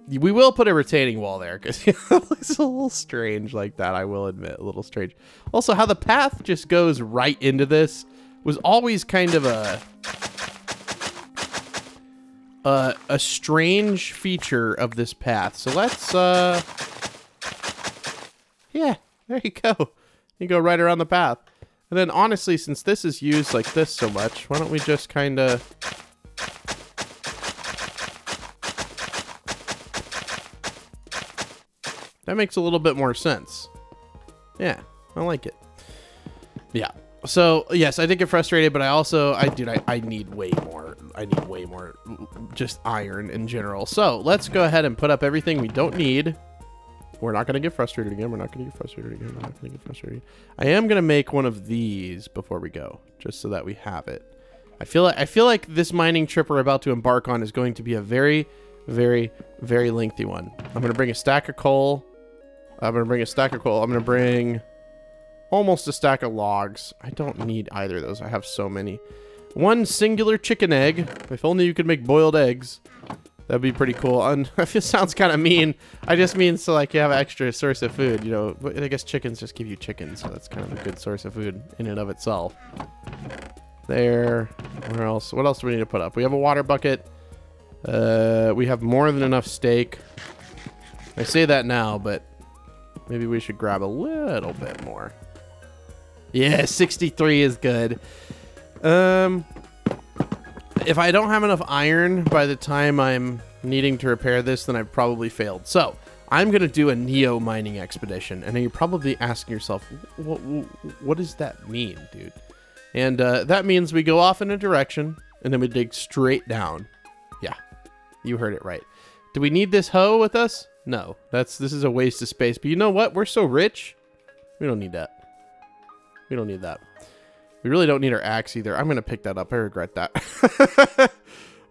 we will put a retaining wall there because it looks a little strange like that. I will admit, a little strange. Also, how the path just goes right into this was always kind of a uh, a strange feature of this path. So let's, uh, yeah, there you go. You go right around the path. And then honestly, since this is used like this so much, why don't we just kind of... That makes a little bit more sense. Yeah, I like it. Yeah. So, yes, I did get frustrated, but I also, I dude, I, I need way more. I need way more just iron in general. So, let's go ahead and put up everything we don't need. We're not going to get frustrated again. We're not going to get frustrated again. We're not going to get frustrated. I am going to make one of these before we go, just so that we have it. I feel like I feel like this mining trip we're about to embark on is going to be a very, very, very lengthy one. I'm going to bring a stack of coal. I'm going to bring a stack of coal. I'm going to bring almost a stack of logs. I don't need either of those. I have so many. One singular chicken egg. If only you could make boiled eggs. That'd be pretty cool. And it sounds kind of mean. I just mean so like you have an extra source of food, you know. But I guess chickens just give you chicken, so that's kind of a good source of food in and of itself. There. Where else? What else do we need to put up? We have a water bucket. Uh, we have more than enough steak. I say that now, but maybe we should grab a little bit more. Yeah, 63 is good. Um, if I don't have enough iron by the time I'm needing to repair this, then I've probably failed. So I'm going to do a Neo mining expedition. And you're probably asking yourself, what, what does that mean, dude? And uh, that means we go off in a direction and then we dig straight down. Yeah, you heard it right. Do we need this hoe with us? No, that's this is a waste of space. But you know what? We're so rich. We don't need that. We don't need that. We really don't need our axe either. I'm going to pick that up. I regret that.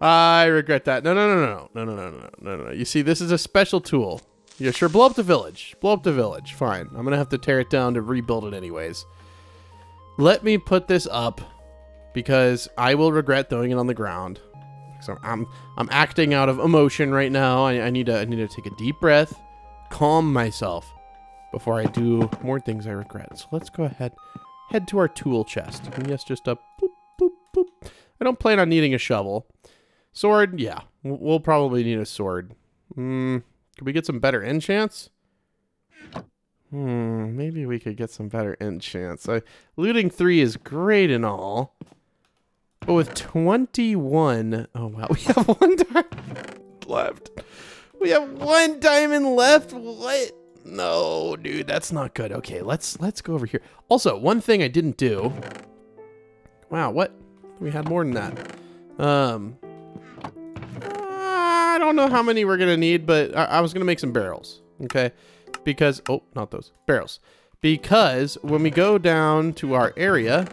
I regret that. No, no, no, no, no, no, no, no, no, no. You see, this is a special tool. Yeah, sure. Blow up the village. Blow up the village. Fine. I'm going to have to tear it down to rebuild it anyways. Let me put this up because I will regret throwing it on the ground. So I'm I'm acting out of emotion right now. I, I need to I need to take a deep breath, calm myself before I do more things I regret. So let's go ahead, head to our tool chest. And yes, just a boop boop boop. I don't plan on needing a shovel. Sword, yeah, we'll probably need a sword. Hmm, could we get some better enchants? Hmm, maybe we could get some better enchants. Uh, looting 3 is great and all. But with 21... Oh, wow. We have one diamond left. We have one diamond left? What? No, dude, that's not good. Okay, let's let's go over here. Also, one thing I didn't do... Wow, what? We had more than that. Um, I don't know how many we're to need, but I, I was to make some barrels. Okay because, oh, not those, barrels. Because when we go down to our area,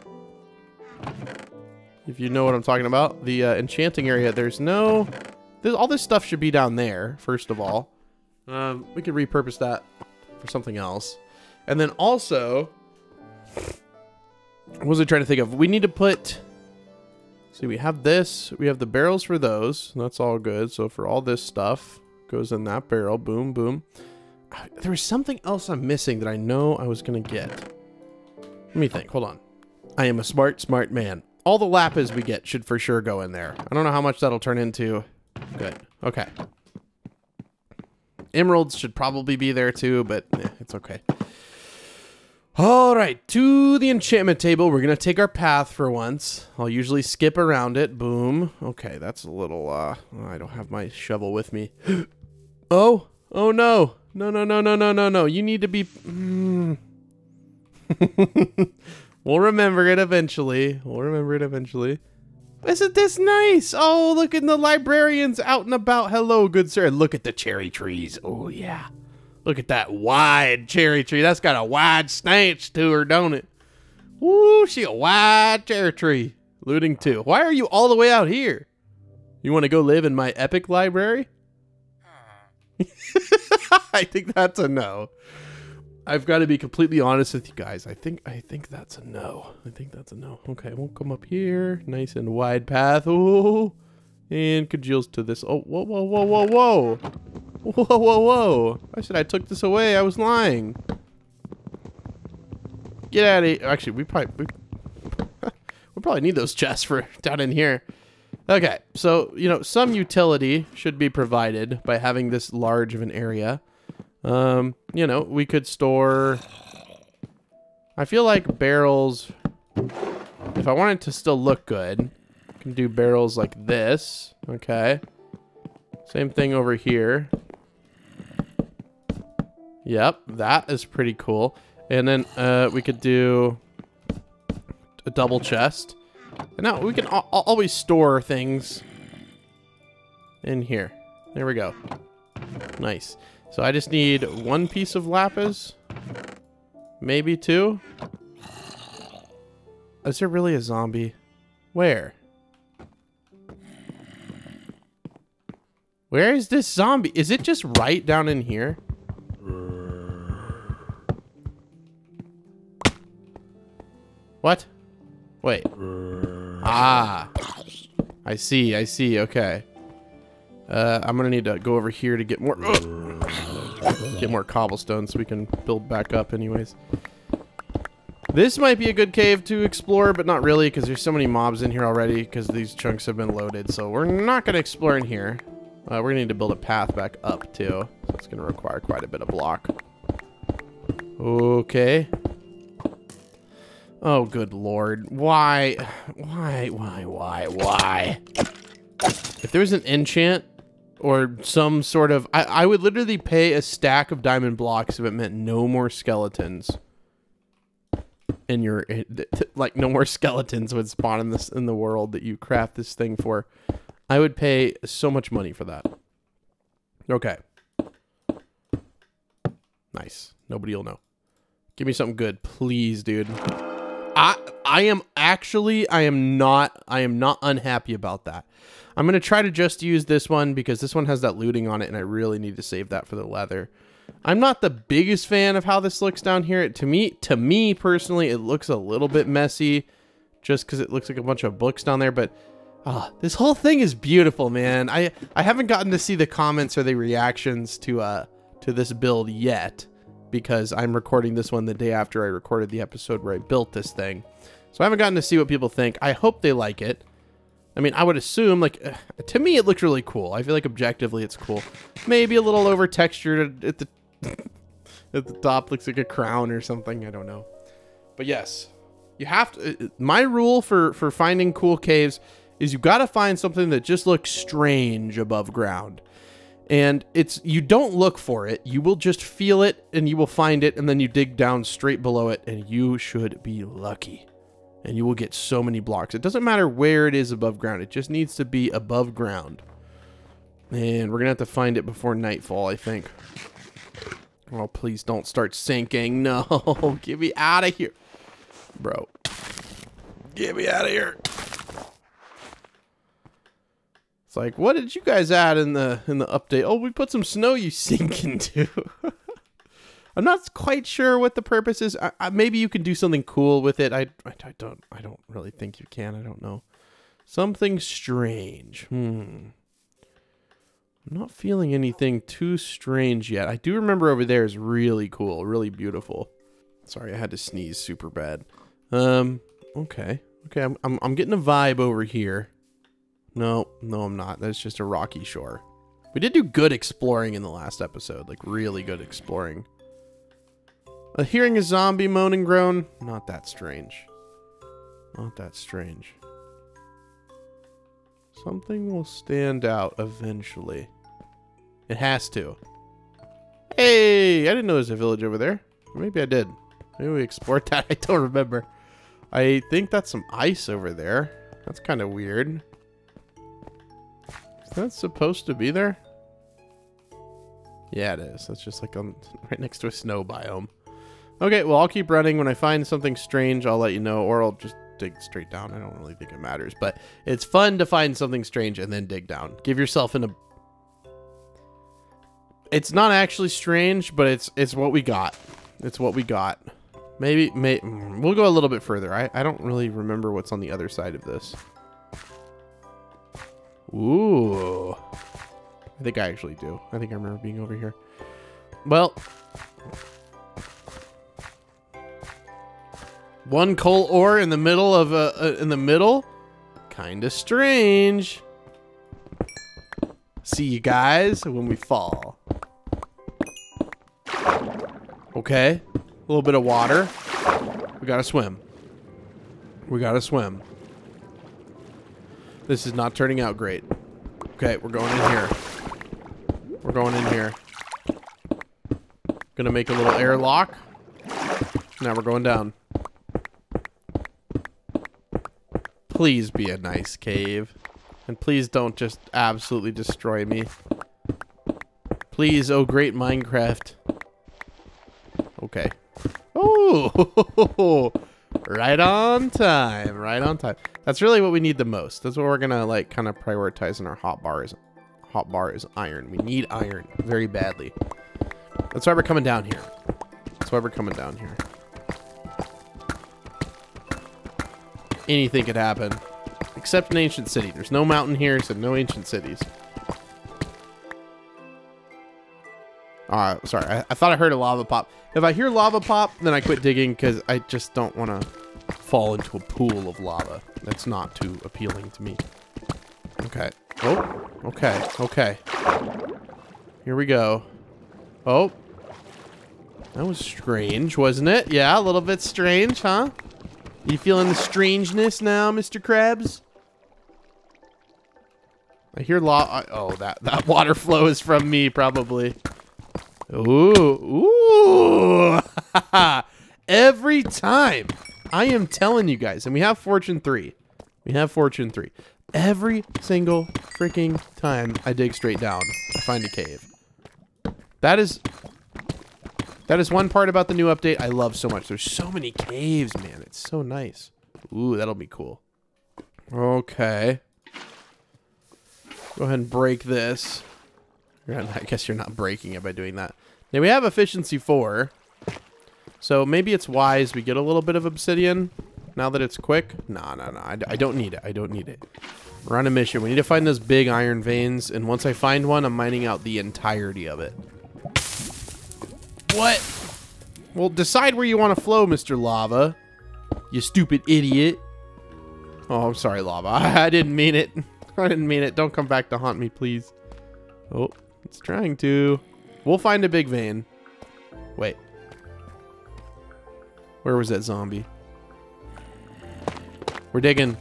if you know what I'm talking about, the uh, enchanting area, there's no, there's, all this stuff should be down there, first of all. Um, we could repurpose that for something else. And then also, what was I trying to think of? We need to put, see, we have this, we have the barrels for those, that's all good. So for all this stuff, goes in that barrel, boom, boom. Ah, there was something else I'm missing that I know I was going to get. Let me think. Hold on. I am a smart, smart man. All the lapis we get should for sure go in there. I don't know how much that'll turn into. Good. Okay. Emeralds should probably be there too, but eh, it's okay. All right, to the enchantment table. We're going to take our path for once. I'll usually skip around it. Boom. Okay, that's a little, uh, I don't have my shovel with me. oh, oh no. No, no, no, no, no, no, no. You need to be... Mm. we'll remember it eventually. We'll remember it eventually. Isn't this nice? Oh, look at the librarians out and about. Hello, good sir. Look at the cherry trees. Oh, yeah. Look at that wide cherry tree. That's got a wide stance to her, don't it? Woo, she a wide cherry tree. Looting too. Why are you all the way out here? You want to go live in my epic library? I think that's a no. I've got to be completely honest with you guys. I think I think that's a no. I think that's a no. Okay, we'll come up here. Nice and wide path. Oh, and congeals to this. Oh, whoa, whoa, whoa, whoa, whoa. Whoa, whoa, whoa. I said I took this away. I was lying. Get out of here. Actually, we probably... We, we probably need those chests for down in here. Okay, so, you know, some utility should be provided by having this large of an area. Um, you know, we could store... I feel like barrels... If I want it to still look good, I can do barrels like this. Okay. Same thing over here. Yep, that is pretty cool. And then uh, we could do a double chest. And now we can always store things in here. There we go. Nice. So I just need one piece of lapis. Maybe two. Is there really a zombie? Where? Where is this zombie? Is it just right down in here? What? Wait. Ah. I see, I see, okay. Uh, I'm gonna need to go over here to get more... get more cobblestone so we can build back up anyways. This might be a good cave to explore, but not really because there's so many mobs in here already because these chunks have been loaded. So we're not going to explore in here. Uh, we're to need to build a path back up too. So it's going to require quite a bit of block. Okay. Oh, good lord. Why? Why? Why? Why? Why? If there was an enchant or some sort of... I, I would literally pay a stack of diamond blocks if it meant no more skeletons. In your... Like, no more skeletons would spawn in this in the world that you craft this thing for. I would pay so much money for that. Okay. Nice. Nobody will know. Give me something good, please, dude. I I am actually I am not I am not unhappy about that. I'm gonna try to just use this one because this one has that looting on it, and I really need to save that for the leather. I'm not the biggest fan of how this looks down here. To me, to me personally, it looks a little bit messy, just because it looks like a bunch of books down there. But Oh, this whole thing is beautiful, man. I I haven't gotten to see the comments or the reactions to uh to this build yet because I'm recording this one the day after I recorded the episode where I built this thing. So I haven't gotten to see what people think. I hope they like it. I mean, I would assume, like, uh, to me, it looks really cool. I feel like objectively it's cool. Maybe a little over textured at the at the top, looks like a crown or something. I don't know. But yes, you have to. Uh, my rule for for finding cool caves is you got to find something that just looks strange above ground. And it's you don't look for it, you will just feel it and you will find it and then you dig down straight below it and you should be lucky. And you will get so many blocks. It doesn't matter where it is above ground. It just needs to be above ground. And we're going to have to find it before nightfall, I think. Oh, please don't start sinking. No, get me out of here. Bro. Get me out of here. It's like, what did you guys add in the in the update? Oh, we put some snow you sink into. I'm not quite sure what the purpose is. I, I, maybe you can do something cool with it. I, I, I don't I don't really think you can. I don't know. Something strange. Hmm. I'm not feeling anything too strange yet. I do remember over there is really cool, really beautiful. Sorry, I had to sneeze super bad. Um, okay. Okay, I'm, I'm, I'm getting a vibe over here. No, no, I'm not. That's just a rocky shore. We did do good exploring in the last episode, like really good exploring. Uh, hearing a zombie moan and groan, not that strange. Not that strange. Something will stand out eventually. It has to. Hey, I didn't know there's a village over there. Maybe I did. Maybe we explored that. I don't remember. I think that's some ice over there. That's kind of weird. That's supposed to be there? Yeah, it is. That's just like on right next to a snow biome. Okay, well, I'll keep running. When I find something strange, I'll let you know, or I'll just dig straight down. I don't really think it matters, but it's fun to find something strange and then dig down. Give yourself an... It's not actually strange, but it's it's what we got. It's what we got. Maybe, may, mm, we'll go a little bit further. I, I don't really remember what's on the other side of this. Ooh. I think I actually do. I think I remember being over here. Well. One coal ore in the middle of a, uh, in the middle? Kinda strange. See you guys when we fall. Okay. A little bit of water. We gotta swim. We gotta swim. This is not turning out great. Okay, we're going in here. We're going in here. Gonna make a little airlock. Now we're going down. Please be a nice cave. And please don't just absolutely destroy me. Please, oh great Minecraft. Okay. Oh, right on time, right on time. That's really what we need the most. That's what we're gonna like kind of prioritize in our hot bars. Hot bar is iron. We need iron very badly. That's why we're coming down here. That's why we're coming down here. Anything could happen. Except an ancient city. There's no mountain here, so no ancient cities. Uh, sorry, I, I thought I heard a lava pop. If I hear lava pop, then I quit digging because I just don't want to fall into a pool of lava. That's not too appealing to me. Okay. Oh, okay, okay. Here we go. Oh. That was strange, wasn't it? Yeah, a little bit strange, huh? You feeling the strangeness now, Mr. Krabs? I hear law. Oh, that, that water flow is from me, probably. Ooh, ooh. Every time. I am telling you guys, and we have Fortune 3. We have Fortune 3. Every single freaking time I dig straight down, I find a cave. That is... That is one part about the new update I love so much. There's so many caves, man. It's so nice. Ooh, that'll be cool. Okay. Go ahead and break this. I guess you're not breaking it by doing that. Now we have efficiency 4. So maybe it's wise we get a little bit of obsidian now that it's quick. No, no, no. I, I don't need it. I don't need it. We're on a mission. We need to find those big iron veins, and once I find one, I'm mining out the entirety of it. What? Well, decide where you want to flow, Mr. Lava. You stupid idiot. Oh, I'm sorry, Lava. I didn't mean it. I didn't mean it. Don't come back to haunt me, please. Oh, it's trying to. We'll find a big vein. Wait. Where was that zombie? We're digging.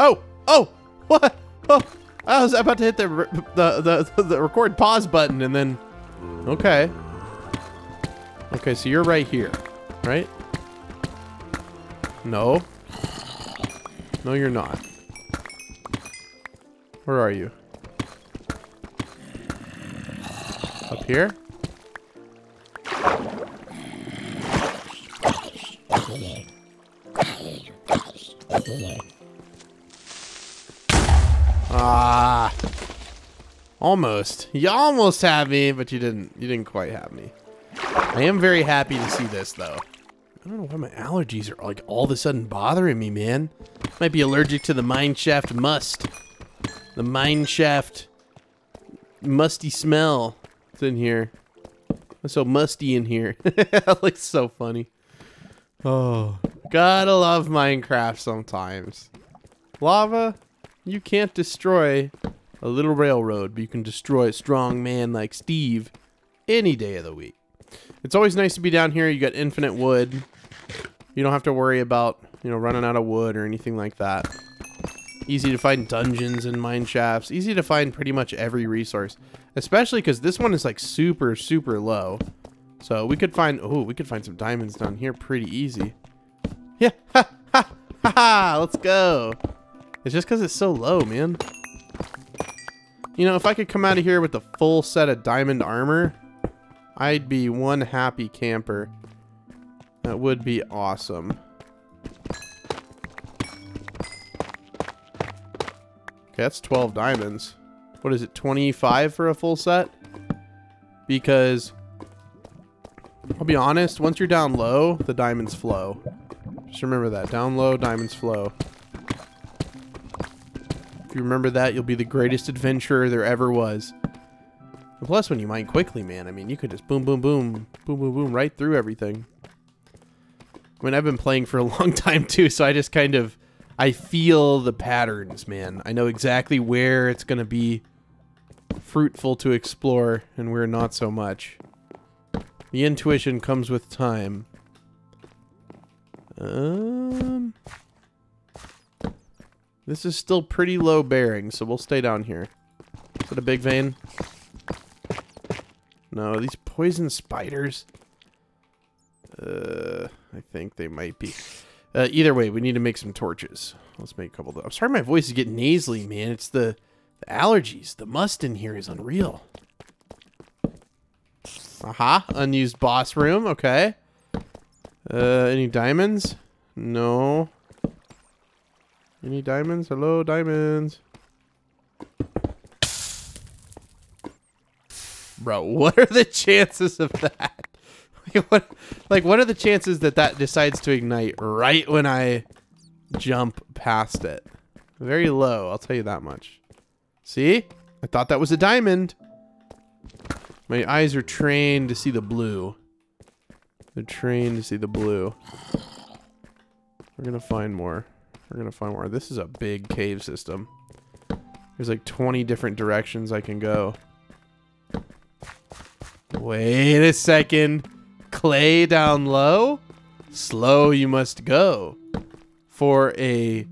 Oh! Oh! What? Oh! I was about to hit the the the, the record pause button and then. Okay. Okay, so you're right here, right? No. No, you're not. Where are you? Up here? Ah. Almost. You almost had me, but you didn't you didn't quite have me. I am very happy to see this though. I don't know why my allergies are like all of a sudden bothering me, man. Might be allergic to the mineshaft must. The mineshaft musty smell. It's in here. It's so musty in here. that looks so funny. Oh, gotta love Minecraft sometimes. Lava, you can't destroy a little railroad, but you can destroy a strong man like Steve any day of the week. It's always nice to be down here. You got infinite wood. You don't have to worry about, you know, running out of wood or anything like that. Easy to find dungeons and mine shafts. Easy to find pretty much every resource. Especially because this one is like super, super low. So we could find, oh, we could find some diamonds down here pretty easy. Yeah, ha, ha, ha, ha, let's go. It's just because it's so low, man. You know, if I could come out of here with a full set of diamond armor, I'd be one happy camper. That would be awesome. Okay, that's 12 diamonds. What is it, 25 for a full set? Because, I'll be honest, once you're down low, the diamonds flow. Just remember that. Down low, diamonds flow. If you remember that, you'll be the greatest adventurer there ever was. And plus, when you mine quickly, man, I mean, you could just boom, boom, boom, boom, boom, boom, right through everything. I mean, I've been playing for a long time, too, so I just kind of I feel the patterns, man. I know exactly where it's going to be fruitful to explore and where not so much. The intuition comes with time. Um, this is still pretty low bearing, so we'll stay down here. Is it a big vein? No, these poison spiders. Uh, I think they might be. Uh, either way, we need to make some torches. Let's make a couple. Of I'm sorry, my voice is getting nasally, man. It's the, the allergies. The must in here is unreal. Aha, unused boss room. Okay. Uh, any diamonds? No. Any diamonds? Hello, diamonds. Bro, what are the chances of that? what like what are the chances that that decides to ignite right when I jump past it? Very low, I'll tell you that much. See? I thought that was a diamond. My eyes are trained to see the blue. They're trained to see the blue. We're gonna find more. We're gonna find more. This is a big cave system. There's like 20 different directions I can go. Wait a second clay down low, slow you must go, for a,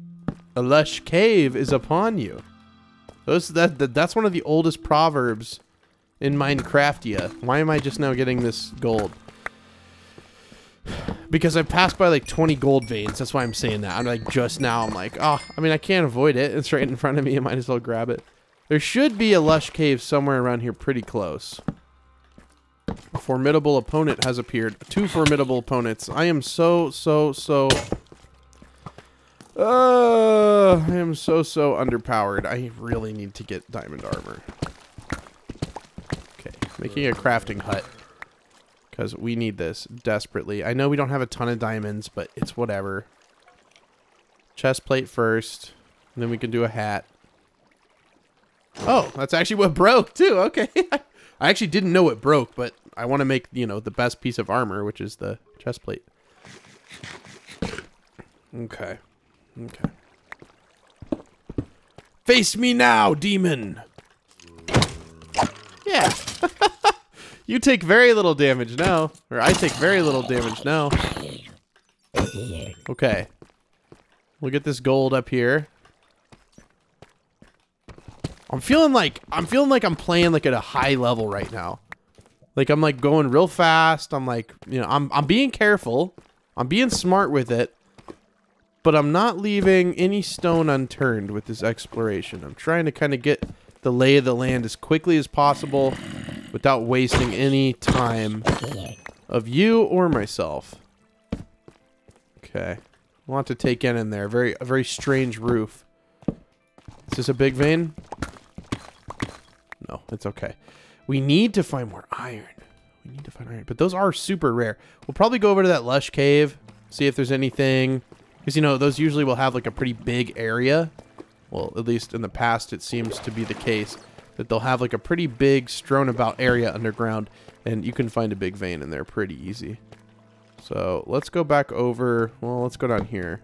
a lush cave is upon you. Those that, that that's one of the oldest proverbs in Minecraftia. Why am I just now getting this gold? Because I've passed by like 20 gold veins. That's why I'm saying that. I'm like, just now, I'm like, oh, I mean, I can't avoid it. It's right in front of me. I might as well grab it. There should be a lush cave somewhere around here pretty close. A formidable opponent has appeared. Two formidable opponents. I am so, so, so... Uh, I am so, so underpowered. I really need to get diamond armor. Okay, making a crafting hut. Because we need this desperately. I know we don't have a ton of diamonds, but it's whatever. Chest plate first. And then we can do a hat. Oh, that's actually what broke too. Okay. I actually didn't know it broke, but I want to make, you know, the best piece of armor, which is the chest plate. Okay. Okay. Face me now, demon! Yeah. you take very little damage now. Or I take very little damage now. Okay. We'll get this gold up here. I'm feeling like I'm feeling like I'm playing like at a high level right now. Like I'm like going real fast. I'm like, you know, I'm I'm being careful. I'm being smart with it. But I'm not leaving any stone unturned with this exploration. I'm trying to kind of get the lay of the land as quickly as possible without wasting any time of you or myself. Okay. Lot to take in in there. Very a very strange roof. Is this a big vein? No, it's okay. We need to find more iron. We need to find iron. But those are super rare. We'll probably go over to that lush cave, see if there's anything. Because, you know, those usually will have like a pretty big area. Well, at least in the past, it seems to be the case. That they'll have like a pretty big strewn about area underground. And you can find a big vein in there pretty easy. So let's go back over. Well, let's go down here.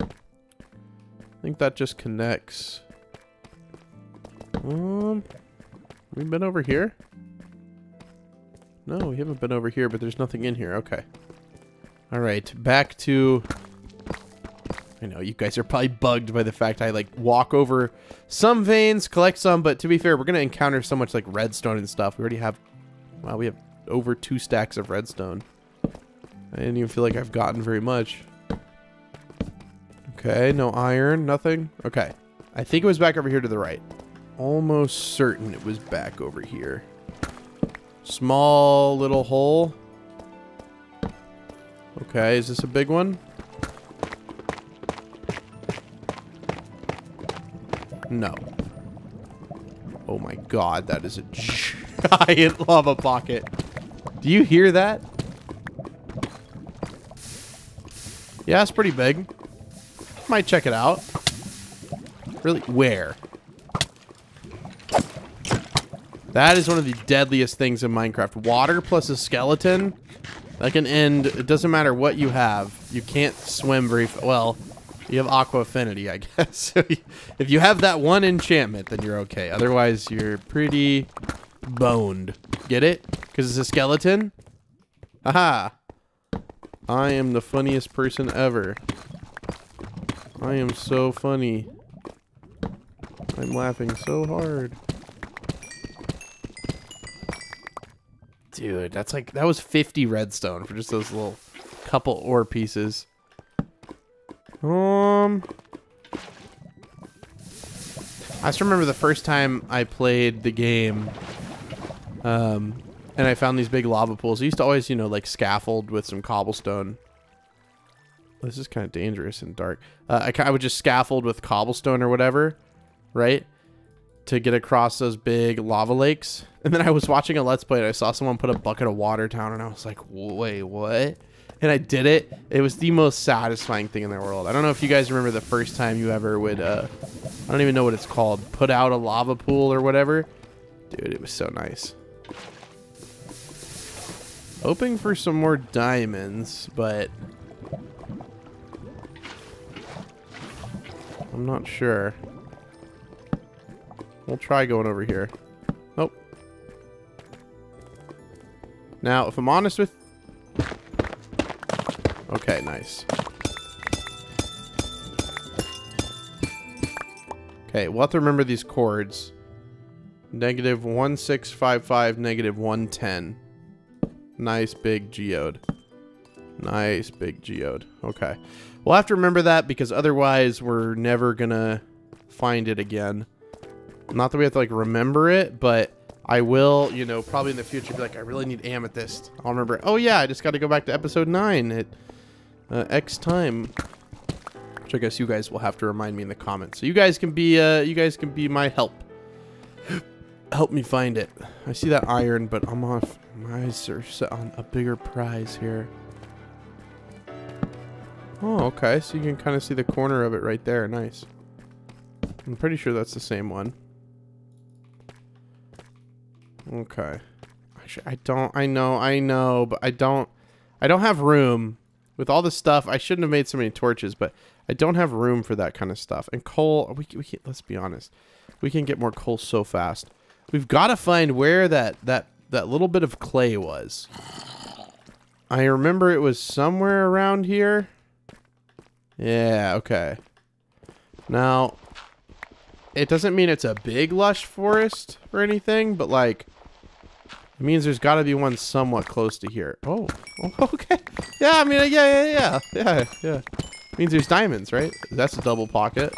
I think that just connects. Um, we've been over here? No, we haven't been over here, but there's nothing in here. Okay. All right, back to... I know, you guys are probably bugged by the fact I, like, walk over some veins, collect some, but to be fair, we're going to encounter so much, like, redstone and stuff. We already have... Wow, we have over two stacks of redstone. I didn't even feel like I've gotten very much. Okay, no iron, nothing. Okay. I think it was back over here to the right. Almost certain it was back over here. Small little hole. Okay, is this a big one? No. Oh my god, that is a giant lava pocket. Do you hear that? Yeah, it's pretty big. Might check it out. Really? Where? That is one of the deadliest things in Minecraft. Water plus a skeleton. That can end. It doesn't matter what you have. You can't swim very well. You have aqua affinity, I guess. if you have that one enchantment, then you're okay. Otherwise, you're pretty boned. Get it? Because it's a skeleton? Aha! I am the funniest person ever. I am so funny. I'm laughing so hard. Dude, that's like, that was 50 redstone for just those little couple ore pieces. Um, I just remember the first time I played the game, um, and I found these big lava pools. I used to always, you know, like scaffold with some cobblestone. This is kind of dangerous and dark. Uh, I, I would just scaffold with cobblestone or whatever, right? To get across those big lava lakes. And then I was watching a Let's Play and I saw someone put a bucket of water down and I was like, wait, what? And I did it. It was the most satisfying thing in the world. I don't know if you guys remember the first time you ever would, uh, I don't even know what it's called, put out a lava pool or whatever. Dude, it was so nice. Hoping for some more diamonds, but I'm not sure. We'll try going over here. Nope. Now, if I'm honest with... Okay, nice. Okay, we'll have to remember these chords. Negative 1655, negative 110. Nice big geode. Nice big geode. Okay. We'll have to remember that because otherwise we're never gonna find it again. Not that we have to like remember it, but I will, you know, probably in the future be like, I really need amethyst. I'll remember, oh yeah, I just got to go back to episode 9 at uh, X time. Which I guess you guys will have to remind me in the comments. So you guys can be, uh, you guys can be my help. help me find it. I see that iron, but I'm off. My eyes are set on a bigger prize here. Oh, okay. So you can kind of see the corner of it right there. Nice. I'm pretty sure that's the same one. Okay. Actually, I don't. I know. I know. But I don't. I don't have room with all the stuff. I shouldn't have made so many torches, but I don't have room for that kind of stuff. And coal. We, we can, let's be honest. We can get more coal so fast. We've got to find where that that that little bit of clay was. I remember it was somewhere around here. Yeah. Okay. Now, it doesn't mean it's a big lush forest or anything, but like it means there's got to be one somewhat close to here. Oh, okay. Yeah, I mean, yeah, yeah, yeah, yeah, yeah. It means there's diamonds, right? That's a double pocket.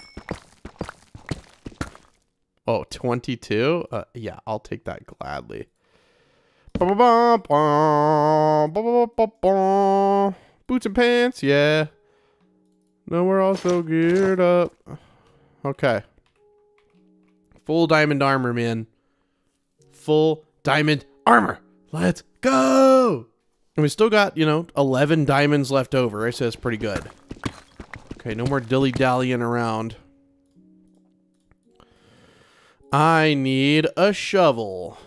Oh, 22? Uh, yeah, I'll take that gladly. Boots and pants, yeah. No, we're also geared up. Okay. Full diamond armor, man. Full diamond armor. Let's go. And we still got, you know, 11 diamonds left over. I say that's pretty good. Okay, no more dilly-dallying around. I need a shovel.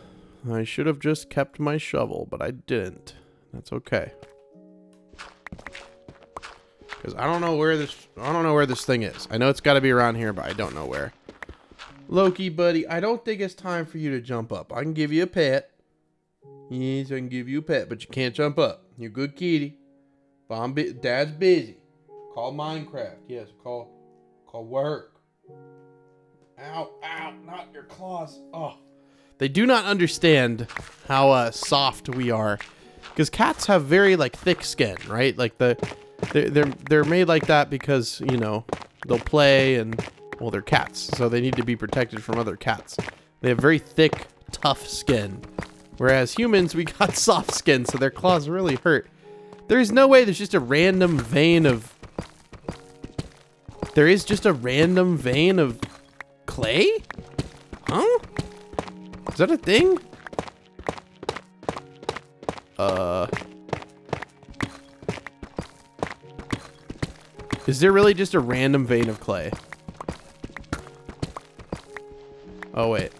I should have just kept my shovel, but I didn't. That's okay. Because I don't know where this I don't know where this thing is. I know it's got to be around here, but I don't know where. Loki, buddy, I don't think it's time for you to jump up. I can give you a pet. Yes, I can give you a pet, but you can't jump up. You're good kitty. But I'm Dad's busy. Call Minecraft. Yes, call call work. Ow, ow, not your claws. Oh. They do not understand how uh, soft we are. Because cats have very like thick skin, right? Like the they're, they're they're made like that because, you know, they'll play and well, they're cats, so they need to be protected from other cats. They have very thick, tough skin. Whereas humans, we got soft skin, so their claws really hurt. There's no way there's just a random vein of... There is just a random vein of clay? Huh? Is that a thing? Uh... Is there really just a random vein of clay? Oh, wait.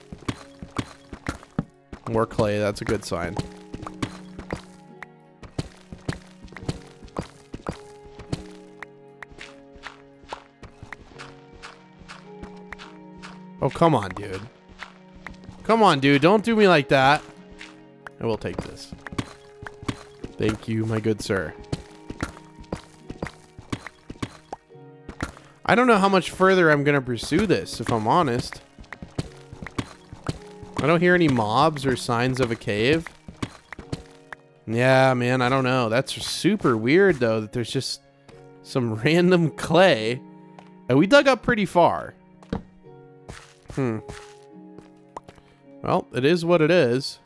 More clay, that's a good sign. Oh, come on, dude. Come on, dude. Don't do me like that. I will take this. Thank you, my good sir. I don't know how much further I'm going to pursue this, if I'm honest. I don't hear any mobs or signs of a cave. Yeah, man, I don't know. That's super weird, though, that there's just some random clay. And we dug up pretty far. Hmm. Well, it is what it is.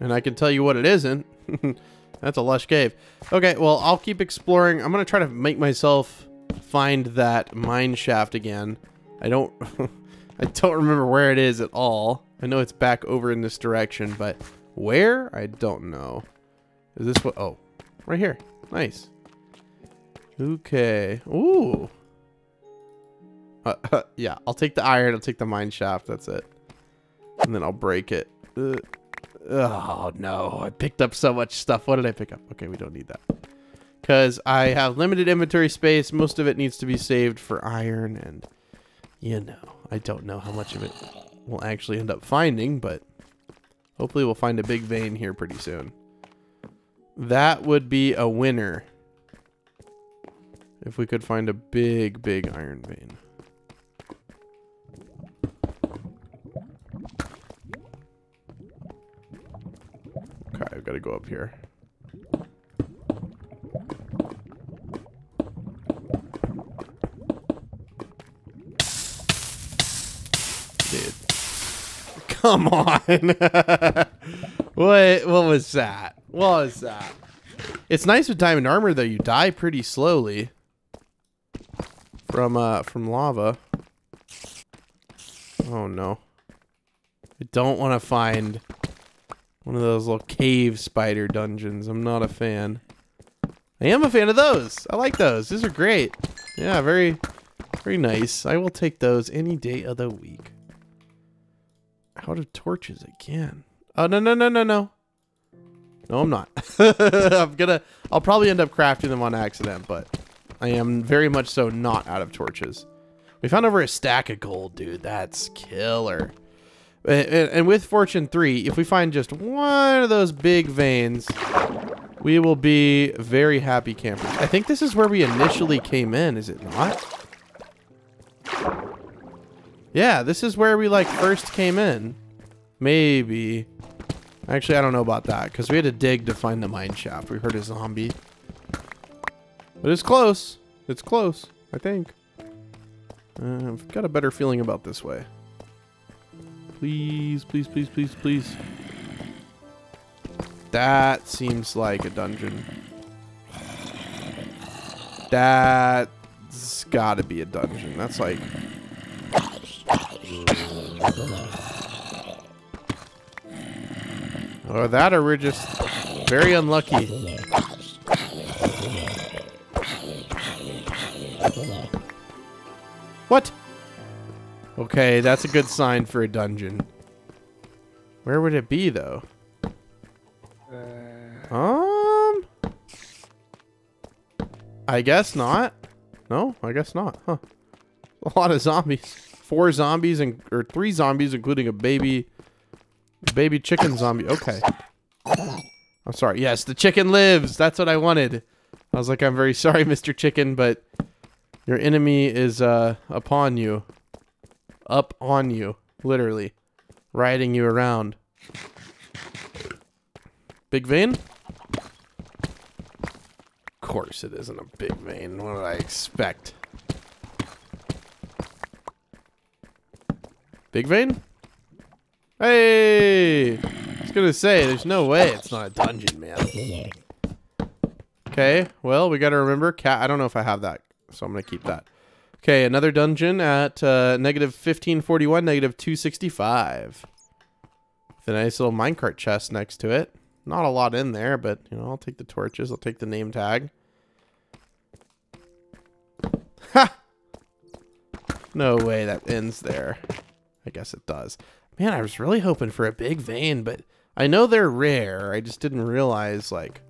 And I can tell you what it isn't. That's a lush cave. Okay, well, I'll keep exploring. I'm going to try to make myself find that mine shaft again. I don't... I don't remember where it is at all. I know it's back over in this direction, but where? I don't know. Is this what? Oh, right here. Nice. Okay. Ooh. Uh, yeah, I'll take the iron. I'll take the mine shaft. That's it. And then I'll break it. Uh, oh, no. I picked up so much stuff. What did I pick up? Okay, we don't need that. Because I have limited inventory space. Most of it needs to be saved for iron and, you know. I don't know how much of it we'll actually end up finding, but hopefully we'll find a big vein here pretty soon. That would be a winner. If we could find a big, big iron vein. Okay, I've got to go up here. Come on. what what was that? What was that? It's nice with diamond armor though. You die pretty slowly from uh from lava. Oh no. I don't want to find one of those little cave spider dungeons. I'm not a fan. I am a fan of those. I like those. These are great. Yeah, very, very nice. I will take those any day of the week. Out of torches again. Oh, no, no, no, no, no. No, I'm not. I'm gonna, I'll probably end up crafting them on accident, but I am very much so not out of torches. We found over a stack of gold, dude. That's killer. And with Fortune 3, if we find just one of those big veins, we will be very happy campers. I think this is where we initially came in, is it not? Yeah, this is where we like first came in. Maybe. Actually, I don't know about that because we had to dig to find the mine shaft. We heard a zombie. But it's close. It's close, I think. Uh, I've got a better feeling about this way. Please, please, please, please, please. That seems like a dungeon. That's gotta be a dungeon. That's like... Or that or we're just very unlucky. What? Okay, that's a good sign for a dungeon. Where would it be, though? Uh. Um... I guess not. No, I guess not. Huh. A lot of zombies. Four zombies and or three zombies, including a baby baby chicken zombie. Okay. I'm sorry. Yes, the chicken lives. That's what I wanted. I was like, I'm very sorry, Mr. Chicken, but your enemy is uh upon you up on you, literally, riding you around. Big vein? Of course it isn't a big vein. What did I expect? Big vein? Hey! I was gonna say, there's no way it's not a dungeon, man. Okay, well, we gotta remember, cat. I don't know if I have that, so I'm gonna keep that. Okay, another dungeon at uh, negative 1541, negative 265. With a nice little minecart chest next to it. Not a lot in there, but, you know, I'll take the torches. I'll take the name tag. Ha! No way that ends there. I guess it does. Man, I was really hoping for a big vein, but I know they're rare. I just didn't realize, like,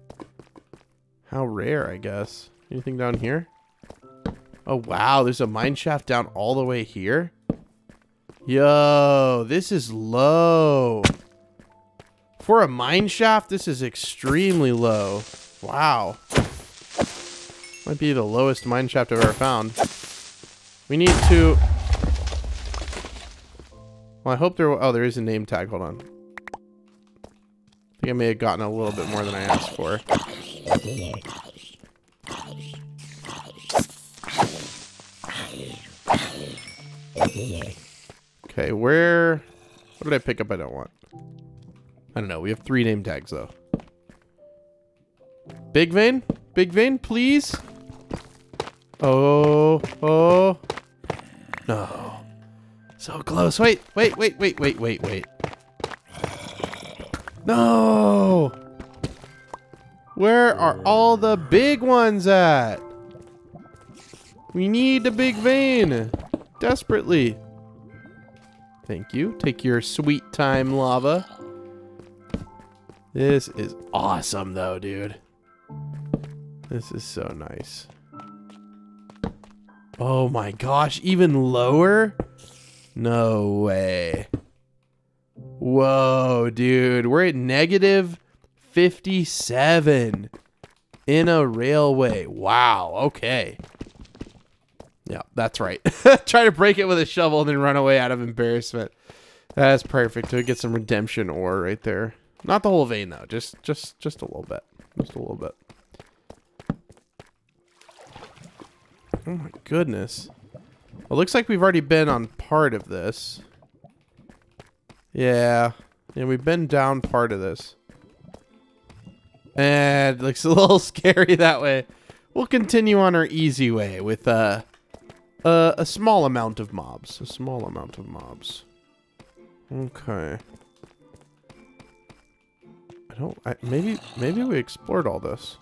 how rare, I guess. Anything down here? Oh, wow. There's a mine shaft down all the way here. Yo, this is low. For a mine shaft, this is extremely low. Wow. Might be the lowest mine shaft I've ever found. We need to... Well, I hope there... Oh, there is a name tag. Hold on. I think I may have gotten a little bit more than I asked for. Okay, where... What did I pick up I don't want? I don't know. We have three name tags, though. Big vein? Big vein, please? Oh, oh. No. So close. Wait, wait, wait, wait, wait, wait, wait. No! Where are all the big ones at? We need a big vein. Desperately. Thank you. Take your sweet time, lava. This is awesome, though, dude. This is so nice. Oh my gosh, even lower? No way. Whoa, dude. We're at negative 57 in a railway. Wow, okay. Yeah, that's right. Try to break it with a shovel and then run away out of embarrassment. That's perfect. To get some redemption ore right there. Not the whole vein though. Just just just a little bit. Just a little bit. Oh my goodness. Well, looks like we've already been on part of this. Yeah. Yeah, we've been down part of this. And looks a little scary that way. We'll continue on our easy way with uh uh, a small amount of mobs. A small amount of mobs. Okay. I don't. I, maybe. Maybe we explored all this.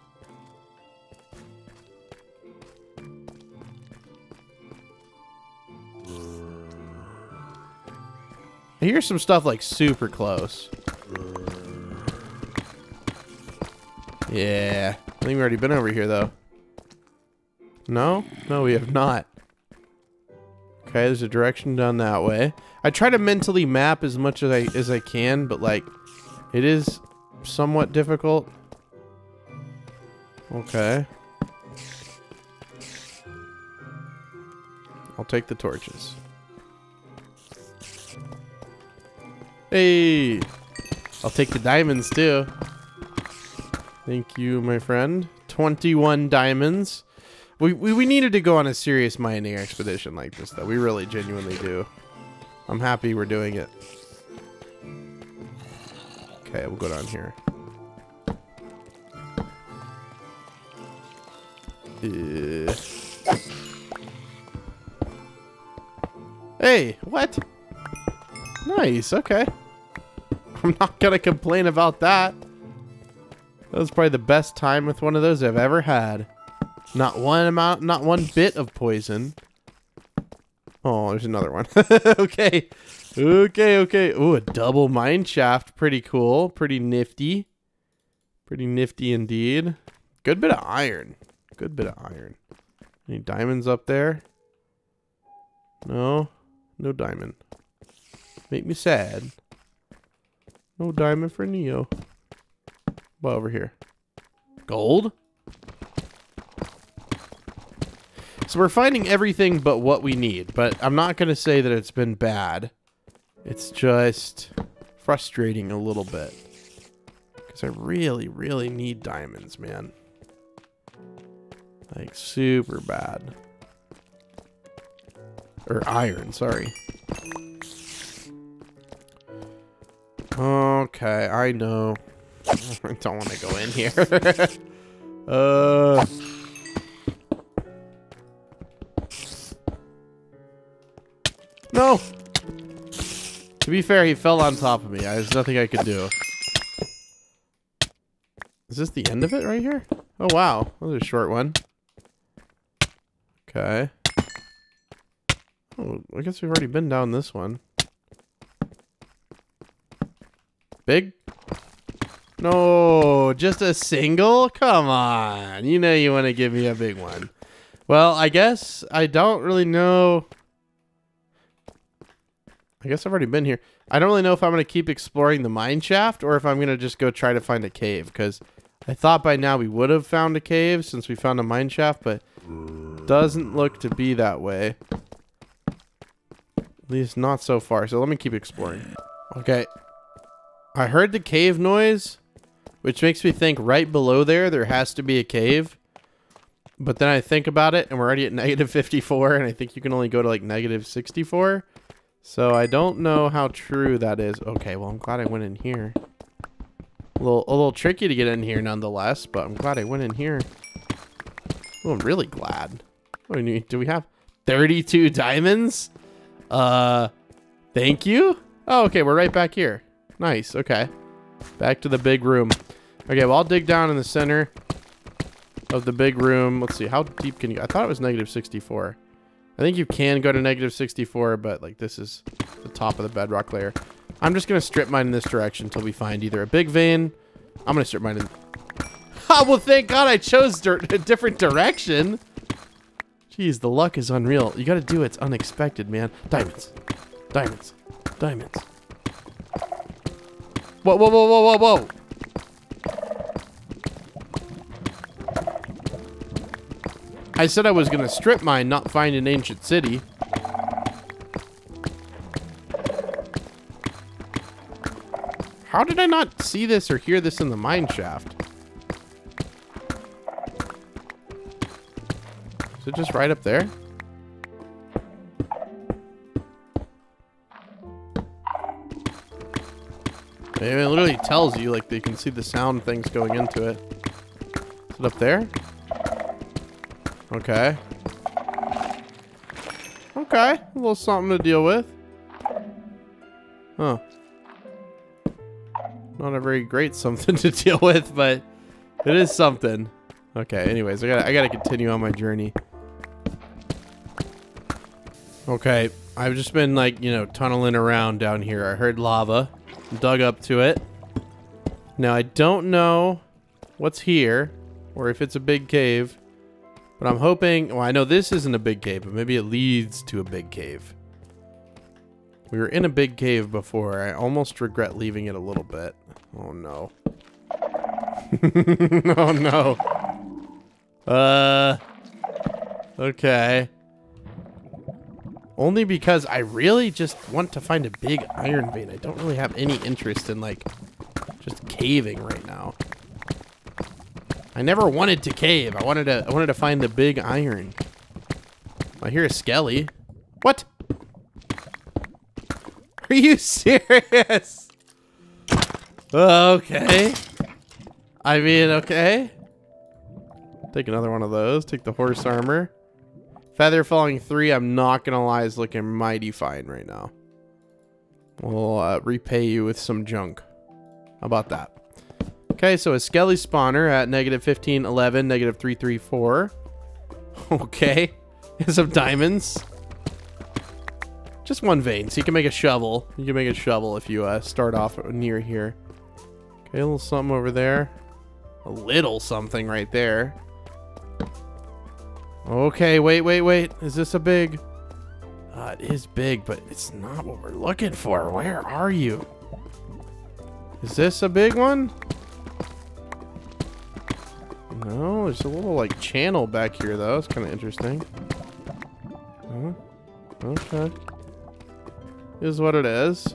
Hear some stuff like super close. Yeah. I think we've already been over here though. No? No, we have not. Okay, there's a direction down that way. I try to mentally map as much as I as I can, but like it is somewhat difficult. Okay. I'll take the torches. Hey! I'll take the diamonds too. Thank you, my friend. 21 diamonds. We, we, we needed to go on a serious mining expedition like this, though. We really genuinely do. I'm happy we're doing it. Okay, we'll go down here. Uh. Hey, what? Nice, okay. I'm not gonna complain about that. That was probably the best time with one of those I've ever had. Not one amount, not one bit of poison. Oh, there's another one. okay. Okay, okay. Ooh, a double mine shaft. Pretty cool. Pretty nifty. Pretty nifty indeed. Good bit of iron. Good bit of iron. Any diamonds up there? No. No diamond. Make me sad. No diamond for Neo. Well, over here. Gold? So we're finding everything but what we need, but I'm not going to say that it's been bad. It's just frustrating a little bit. Because I really, really need diamonds, man. Like, super bad. Or iron, sorry. Okay, I know. I don't want to go in here. uh... No! To be fair, he fell on top of me. There's nothing I could do. Is this the end of it right here? Oh, wow. That was a short one. Okay. Oh, I guess we've already been down this one. Big? No, just a single? Come on. You know you want to give me a big one. Well, I guess I don't really know. I guess I've already been here. I don't really know if I'm going to keep exploring the mine shaft or if I'm going to just go try to find a cave because I thought by now we would have found a cave since we found a mine shaft, but doesn't look to be that way. At least not so far. So let me keep exploring. Okay. I heard the cave noise, which makes me think right below there, there has to be a cave. But then I think about it, and we're already at negative 54, and I think you can only go to like negative 64. So I don't know how true that is. Okay, well, I'm glad I went in here. A little, a little tricky to get in here nonetheless, but I'm glad I went in here. Oh, I'm really glad. Oh, do we have 32 diamonds? Uh, thank you? Oh, okay, we're right back here. Nice, okay. Back to the big room. Okay, well, I'll dig down in the center of the big room. Let's see, how deep can you... I thought it was negative 64. I think you can go to negative 64, but, like, this is the top of the bedrock layer. I'm just going to strip mine in this direction until we find either a big vein. I'm going to strip mine in... Oh, well, thank God I chose a different direction. Jeez, the luck is unreal. You got to do it. It's unexpected, man. Diamonds. Diamonds. Diamonds. Whoa, whoa, whoa, whoa, whoa, whoa. I said I was going to strip mine, not find an ancient city. How did I not see this or hear this in the mine shaft? Is it just right up there? It literally tells you, like, they can see the sound things going into it. Is it up there? Okay. Okay, a little something to deal with. Huh. Not a very great something to deal with, but it is something. Okay, anyways, I gotta I gotta continue on my journey. Okay, I've just been like, you know, tunneling around down here. I heard lava, dug up to it. Now I don't know what's here or if it's a big cave, but I'm hoping, well, I know this isn't a big cave, but maybe it leads to a big cave. We were in a big cave before. I almost regret leaving it a little bit. Oh no. oh no. Uh. Okay. Only because I really just want to find a big iron vein. I don't really have any interest in like just caving right now. I never wanted to cave. I wanted to I wanted to find the big iron. I hear a skelly. What? Are you serious? Okay. I mean, okay. Take another one of those. Take the horse armor. Feather falling three, I'm not gonna lie, is looking mighty fine right now. We'll uh, repay you with some junk. How about that? Okay, so a Skelly spawner at negative 15, 11, negative 3, 3, 4. Okay. Some diamonds. Just one vein, so you can make a shovel. You can make a shovel if you uh, start off near here. Okay, a little something over there. A little something right there. Okay, wait, wait, wait. Is this a big... Uh, it is big, but it's not what we're looking for. Where are you? Is this a big one? No, there's a little, like, channel back here, though. It's kind of interesting. Huh? Okay. Is what it is.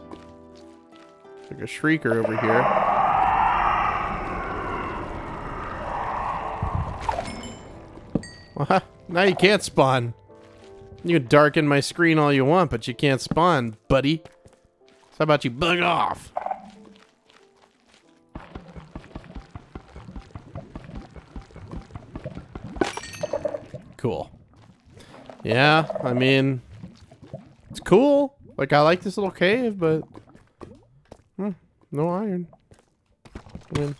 It's like a shrieker over here. Well, now you can't spawn. You can darken my screen all you want, but you can't spawn, buddy. So how about you bug off? Cool. Yeah, I mean, it's cool. Like, I like this little cave, but... Hmm, no iron. I mean,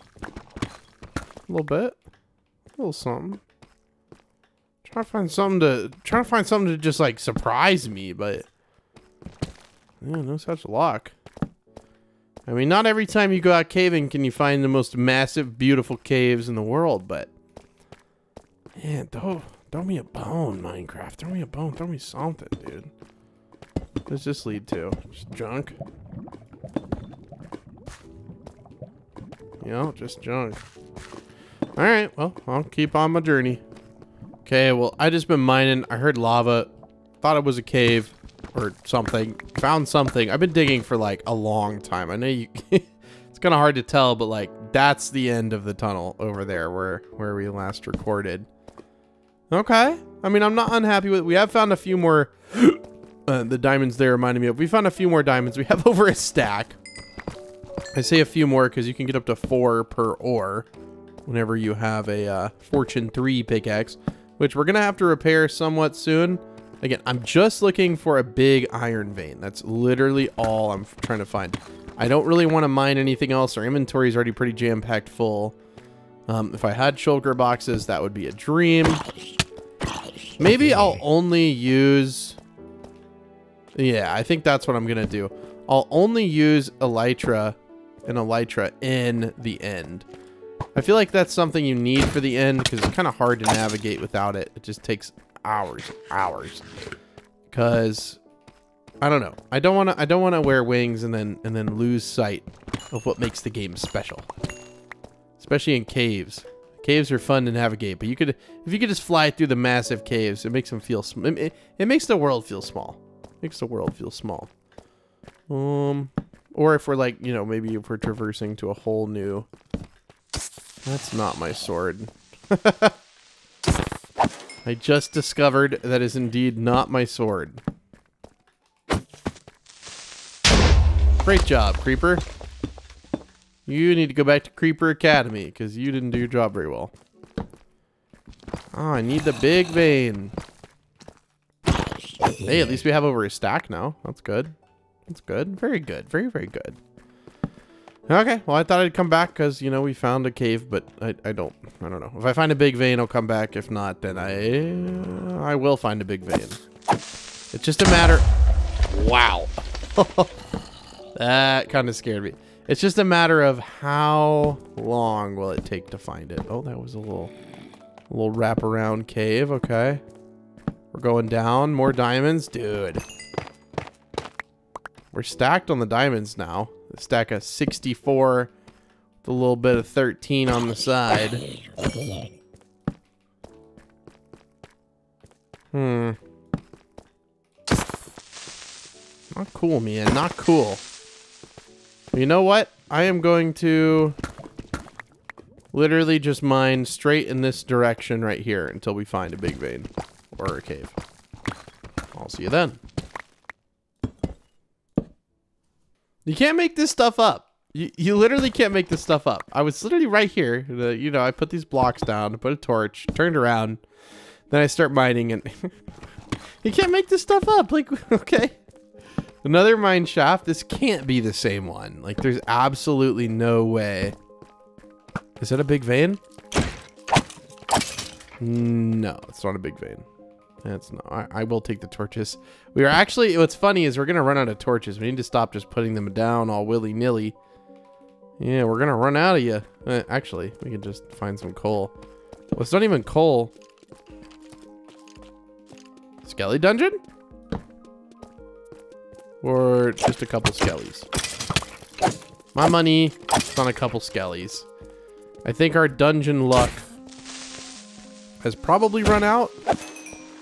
a little bit. A little something. Trying to find something to... Trying to find something to just, like, surprise me, but... Yeah, no such luck. I mean, not every time you go out caving can you find the most massive, beautiful caves in the world, but... Man, throw, throw me a bone, Minecraft. Throw me a bone. Throw me something, dude. What does this lead to? Just junk? You know, just junk. Alright, well, I'll keep on my journey. Okay, well, I just been mining. I heard lava. Thought it was a cave or something. Found something. I've been digging for like a long time. I know you... it's kind of hard to tell, but like that's the end of the tunnel over there where, where we last recorded. Okay. I mean, I'm not unhappy with it. We have found a few more... uh, the diamonds there reminded me of. We found a few more diamonds. We have over a stack. I say a few more because you can get up to four per ore whenever you have a uh, Fortune 3 pickaxe which we're going to have to repair somewhat soon. Again, I'm just looking for a big iron vein. That's literally all I'm trying to find. I don't really want to mine anything else. Our inventory is already pretty jam-packed full. Um, if I had shulker boxes, that would be a dream. Maybe I'll only use... Yeah, I think that's what I'm going to do. I'll only use Elytra and Elytra in the end. I feel like that's something you need for the end because it's kind of hard to navigate without it. It just takes hours, hours. Because I don't know. I don't want to. I don't want to wear wings and then and then lose sight of what makes the game special. Especially in caves. Caves are fun to navigate, but you could if you could just fly through the massive caves, it makes them feel. It, it, it makes the world feel small. It makes the world feel small. Um, or if we're like you know maybe if we're traversing to a whole new that's not my sword. I just discovered that is indeed not my sword. Great job, Creeper. You need to go back to Creeper Academy, because you didn't do your job very well. Oh, I need the big vein. Hey, at least we have over a stack now. That's good. That's good. Very good. Very, very good. Okay, well, I thought I'd come back because, you know, we found a cave, but I, I don't, I don't know. If I find a big vein, I'll come back. If not, then I, I will find a big vein. It's just a matter, Wow. that kind of scared me. It's just a matter of how long will it take to find it. Oh, that was a little, a little wraparound cave. Okay. We're going down. More diamonds. Dude. We're stacked on the diamonds now. Stack of 64 with a little bit of 13 on the side. Hmm. Not cool, man. Not cool. You know what? I am going to literally just mine straight in this direction right here until we find a big vein or a cave. I'll see you then. You can't make this stuff up. You, you literally can't make this stuff up. I was literally right here. The, you know, I put these blocks down, put a torch, turned around. Then I start mining and... you can't make this stuff up. Like, okay. Another mine shaft. This can't be the same one. Like, there's absolutely no way. Is that a big vein? No, it's not a big vein. That's not. I, I, will take the torches. We are actually. What's funny is we're gonna run out of torches. We need to stop just putting them down all willy nilly. Yeah, we're gonna run out of you. Uh, actually, we can just find some coal. Well, it's not even coal. Skelly dungeon? Or just a couple skellies? My money on a couple skellies. I think our dungeon luck has probably run out.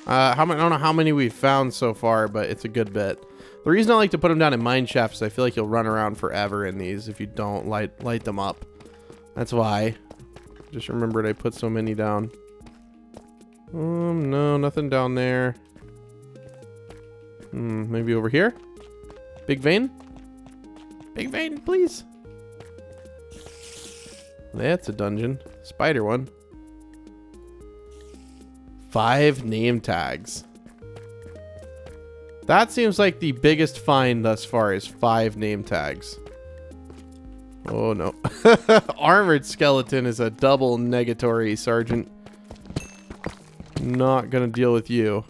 Uh, how many, I don't know how many we've found so far, but it's a good bit. The reason I like to put them down in mine shafts is I feel like you'll run around forever in these if you don't light light them up. That's why. Just remembered I put so many down. Um, no, nothing down there. Hmm, maybe over here? Big vein? Big vein, please. That's a dungeon. Spider one. Five name tags. That seems like the biggest find thus far is five name tags. Oh no. Armored skeleton is a double negatory, Sergeant. Not gonna deal with you.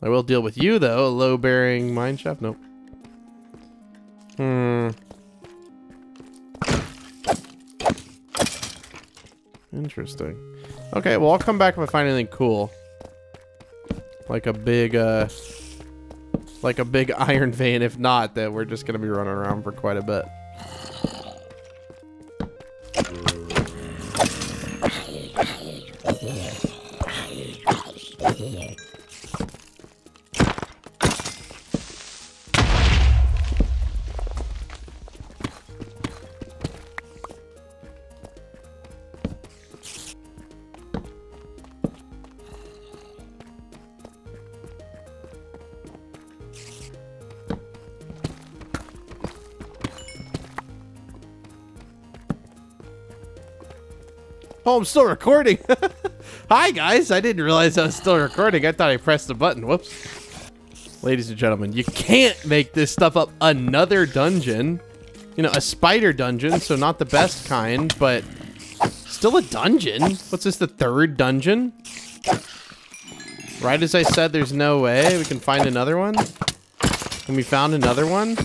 I will deal with you though, low bearing mineshaft. Nope. Hmm. Interesting. Okay, well, I'll come back if I find anything cool. Like a big, uh... Like a big iron vein. If not, then we're just gonna be running around for quite a bit. Oh, I'm still recording. Hi, guys. I didn't realize I was still recording. I thought I pressed the button. Whoops. Ladies and gentlemen, you can't make this stuff up. Another dungeon. You know, a spider dungeon, so not the best kind, but still a dungeon. What's this, the third dungeon? Right as I said, there's no way we can find another one. And we found another one.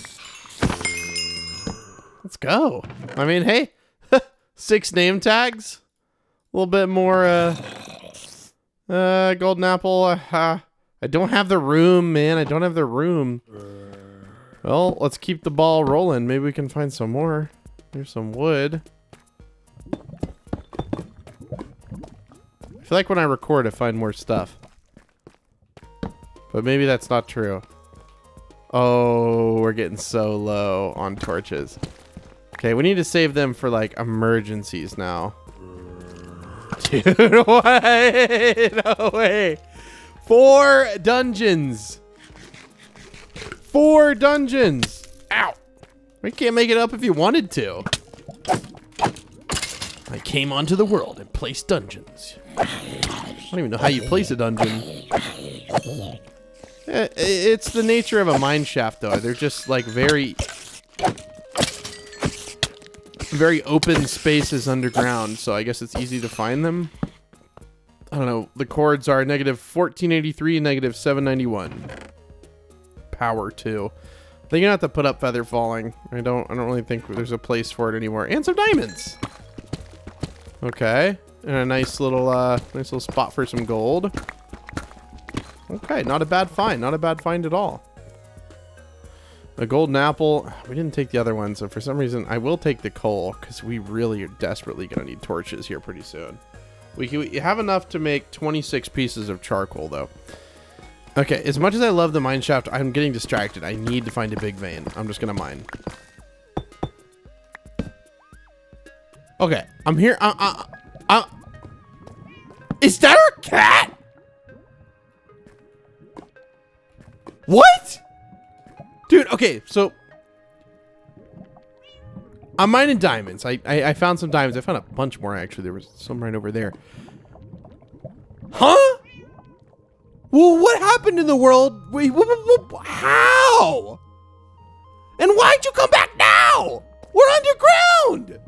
Let's go. I mean, hey, six name tags little bit more uh uh golden apple. Uh, i don't have the room man. I don't have the room. Well let's keep the ball rolling. Maybe we can find some more. Here's some wood. I feel like when i record i find more stuff. But maybe that's not true. Oh we're getting so low on torches. Okay we need to save them for like emergencies now Dude, wait, no. Four dungeons. Four dungeons. Ow. We can't make it up if you wanted to. I came onto the world and placed dungeons. I don't even know how you place a dungeon. Eh, it's the nature of a mine shaft, though. They're just, like, very very open spaces underground, so I guess it's easy to find them. I don't know. The coords are negative 1483 and negative 791. power too. I think you have to put up feather falling. I don't. I don't really think there's a place for it anymore. And some diamonds. Okay, and a nice little, uh, nice little spot for some gold. Okay, not a bad find. Not a bad find at all. A golden apple. We didn't take the other one, so for some reason, I will take the coal because we really are desperately going to need torches here pretty soon. We, can, we have enough to make 26 pieces of charcoal, though. Okay, as much as I love the mine shaft, I'm getting distracted. I need to find a big vein. I'm just going to mine. Okay, I'm here. Uh, uh, uh, is that a cat? What? Dude, okay, so I'm mining diamonds. I, I, I found some diamonds. I found a bunch more actually. There was some right over there. Huh? Well, what happened in the world? Wait, how? And why'd you come back now? We're underground.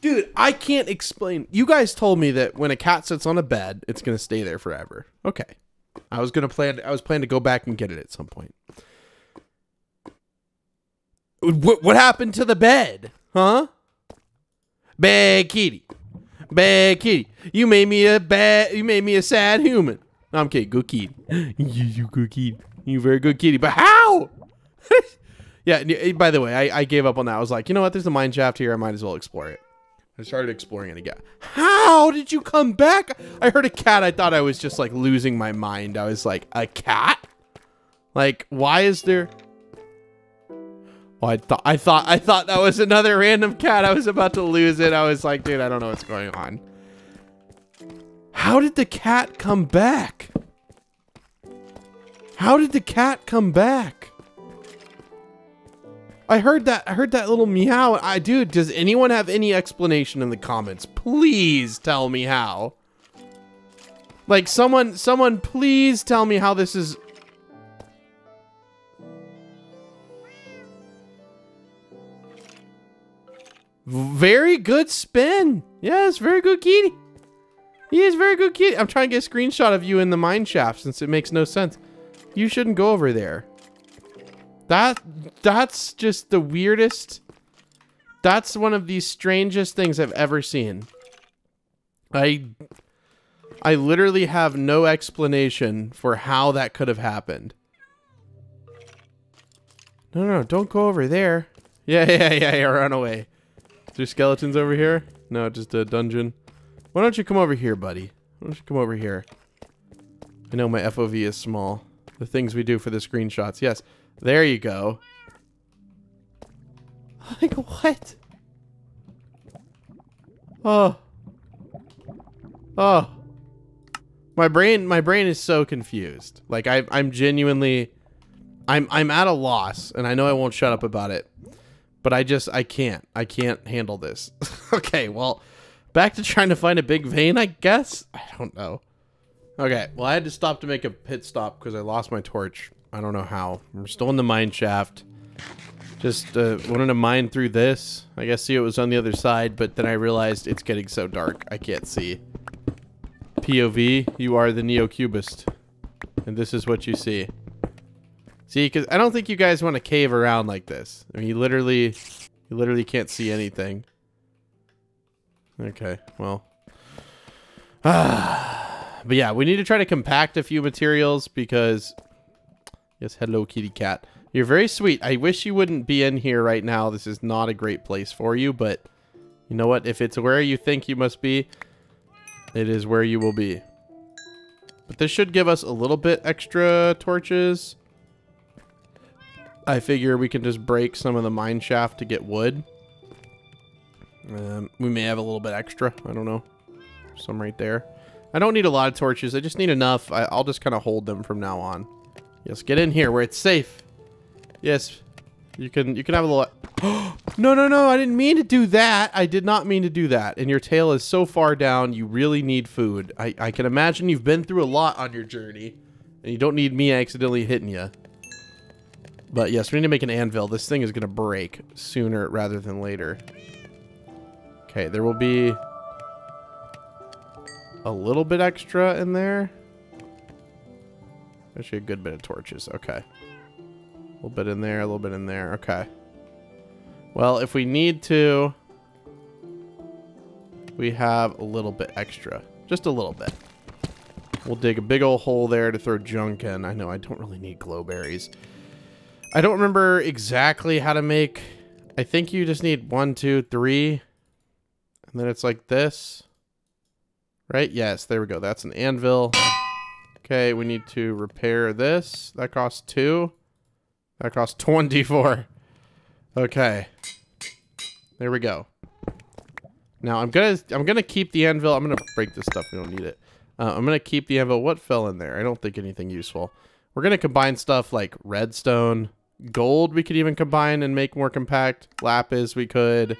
Dude, I can't explain. You guys told me that when a cat sits on a bed, it's gonna stay there forever. Okay. I was gonna plan. I was planning to go back and get it at some point. What what happened to the bed, huh? Bad kitty, bad kitty. You made me a bad. You made me a sad human. No, I'm kidding. Good kitty. you, you good kitty. You very good kitty. But how? yeah. By the way, I, I gave up on that. I was like, you know what? There's a mine shaft here. I might as well explore it. I started exploring it again. How did you come back? I heard a cat. I thought I was just like losing my mind. I was like, a cat? Like, why is there? Well, I thought I thought I thought that was another random cat. I was about to lose it. I was like, dude, I don't know what's going on. How did the cat come back? How did the cat come back? I heard that. I heard that little meow. I dude, does anyone have any explanation in the comments? Please tell me how. Like someone, someone, please tell me how this is. Very good spin. Yes, very good kitty. He is very good kitty. I'm trying to get a screenshot of you in the mine shaft since it makes no sense. You shouldn't go over there. That that's just the weirdest. That's one of the strangest things I've ever seen. I I literally have no explanation for how that could have happened. No, no, don't go over there. Yeah, yeah, yeah, yeah, run away. Is there skeletons over here? No, just a dungeon. Why don't you come over here, buddy? Why don't you come over here? I know my FOV is small. The things we do for the screenshots. Yes. There you go. Like, what? Oh. Oh. My brain, my brain is so confused. Like, I, I'm genuinely, I'm, I'm at a loss, and I know I won't shut up about it. But I just, I can't. I can't handle this. okay, well, back to trying to find a big vein, I guess? I don't know. Okay, well, I had to stop to make a pit stop because I lost my torch. I don't know how. We're still in the mine shaft. Just uh, wanted to mine through this. I guess see it was on the other side, but then I realized it's getting so dark. I can't see. POV, you are the NeoCubest. And this is what you see. See, because I don't think you guys want to cave around like this. I mean, you literally, you literally can't see anything. Okay, well. but yeah, we need to try to compact a few materials because Yes, hello, kitty cat. You're very sweet. I wish you wouldn't be in here right now. This is not a great place for you, but you know what? If it's where you think you must be, it is where you will be. But this should give us a little bit extra torches. I figure we can just break some of the mine shaft to get wood. Um, we may have a little bit extra. I don't know. Some right there. I don't need a lot of torches. I just need enough. I, I'll just kind of hold them from now on. Yes, get in here where it's safe. Yes, you can you can have a little... no, no, no, I didn't mean to do that. I did not mean to do that. And your tail is so far down, you really need food. I, I can imagine you've been through a lot on your journey. And you don't need me accidentally hitting you. But yes, we need to make an anvil. This thing is going to break sooner rather than later. Okay, there will be a little bit extra in there. Actually, a good bit of torches. Okay. A little bit in there, a little bit in there. Okay. Well, if we need to, we have a little bit extra. Just a little bit. We'll dig a big old hole there to throw junk in. I know I don't really need glowberries. I don't remember exactly how to make... I think you just need one, two, three. And then it's like this. Right? Yes, there we go. That's an anvil. Okay, we need to repair this. That costs two. That costs 24. Okay. There we go. Now I'm gonna I'm gonna keep the anvil. I'm gonna break this stuff. We don't need it. Uh, I'm gonna keep the anvil. What fell in there? I don't think anything useful. We're gonna combine stuff like redstone, gold. We could even combine and make more compact. Lapis. We could.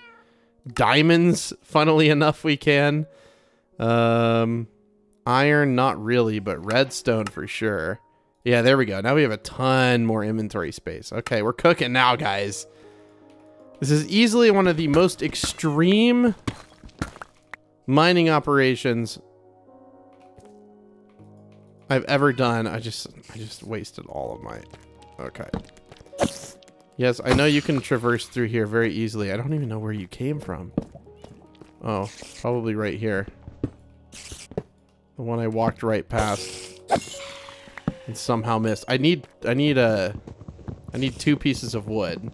Diamonds. Funnily enough, we can. Um, iron, not really, but redstone for sure. Yeah, there we go. Now we have a ton more inventory space. Okay, we're cooking now, guys. This is easily one of the most extreme mining operations I've ever done. I just I just wasted all of my Okay. Yes, I know you can traverse through here very easily. I don't even know where you came from. Oh, probably right here. The one I walked right past and somehow missed. I need I need a I need two pieces of wood.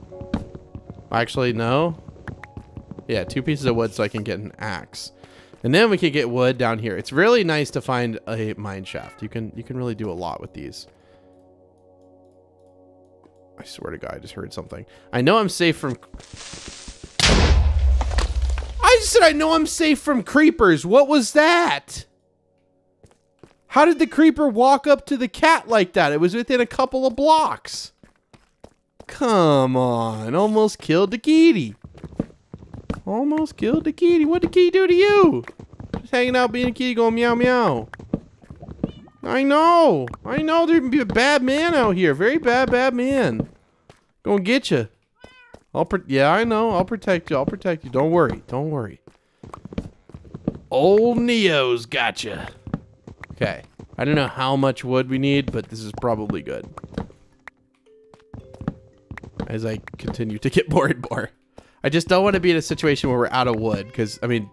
Actually, no. Yeah, two pieces of wood so I can get an axe. And then we can get wood down here. It's really nice to find a mine shaft. You can you can really do a lot with these. I swear to God, I just heard something. I know I'm safe from... I just said I know I'm safe from creepers. What was that? How did the creeper walk up to the cat like that? It was within a couple of blocks. Come on. Almost killed the kitty. Almost killed the kitty. What did the kitty do to you? Just hanging out being a kitty going meow meow. I know. I know there can be a bad man out here. Very bad, bad man. Gonna get you. I'll yeah, I know. I'll protect you. I'll protect you. Don't worry. Don't worry. Old Neo's got you. Okay. I don't know how much wood we need, but this is probably good. As I continue to get more and more. I just don't want to be in a situation where we're out of wood because, I mean,